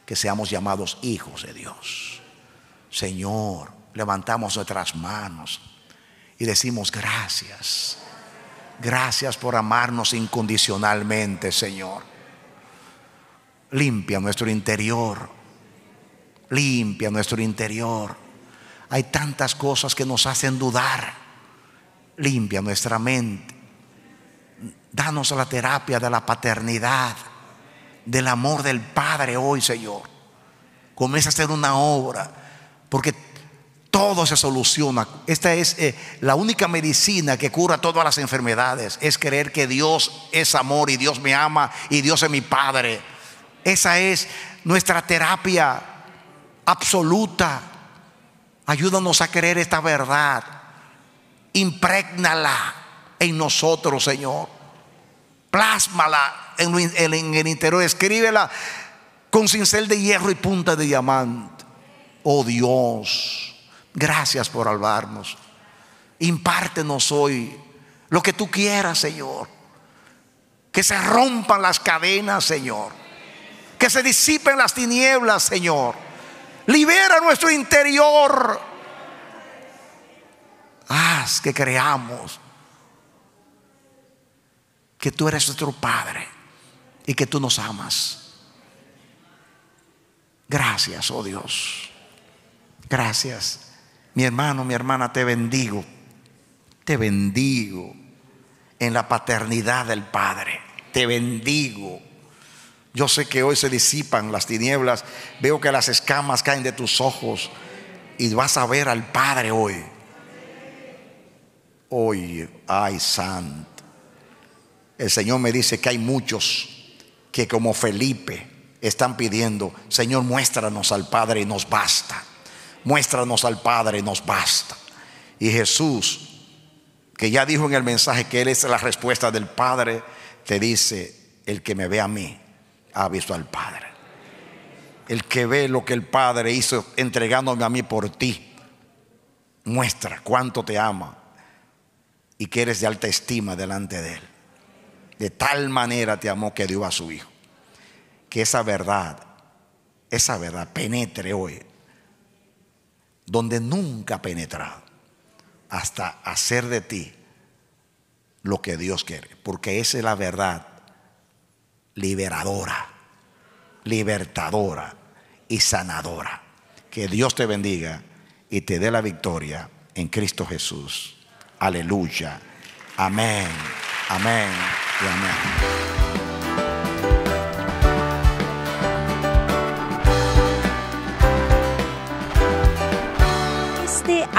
que seamos llamados hijos de Dios. Señor, levantamos nuestras manos y decimos gracias. Gracias por amarnos incondicionalmente, Señor. Limpia nuestro interior. Limpia nuestro interior. Hay tantas cosas que nos hacen dudar limpia nuestra mente. Danos la terapia de la paternidad, del amor del Padre hoy, Señor. Comienza a hacer una obra, porque todo se soluciona. Esta es eh, la única medicina que cura todas las enfermedades. Es creer que Dios es amor y Dios me ama y Dios es mi Padre. Esa es nuestra terapia absoluta. Ayúdanos a creer esta verdad Imprégnala en nosotros, Señor. Plásmala en, el interior. Escríbela con cincel de hierro y punta de diamante. Oh Dios, gracias por hablarnos. Impártenos hoy lo que tú quieras, Señor. Que se rompan las cadenas, Señor. Que se disipen las tinieblas, Señor. Libera nuestro interior Haz que creamos que tú eres nuestro Padre y que tú nos amas. Gracias, oh Dios. Gracias. Mi hermano, mi hermana, te bendigo. Te bendigo en la paternidad del Padre. Te bendigo. Yo sé que hoy se disipan las tinieblas. Veo que las escamas caen de tus ojos y vas a ver al Padre hoy. Hoy, ay, santo. El Señor me dice que hay muchos que como Felipe están pidiendo, Señor, muéstranos al Padre y nos basta. Muéstranos al Padre nos basta. Y Jesús, que ya dijo en el mensaje que Él es la respuesta del Padre, te dice, el que me ve a mí, ha visto al Padre. El que ve lo que el Padre hizo entregándome a mí por ti, muestra cuánto te ama y que eres de alta estima delante de Él. De tal manera te amó que dio a su Hijo. Que esa verdad, esa verdad penetre hoy, donde nunca ha penetrado, hasta hacer de ti lo que Dios quiere. Porque esa es la verdad liberadora, libertadora y sanadora. Que Dios te bendiga y te dé la victoria en Cristo Jesús. Aleluya. Amén. Amén y amén.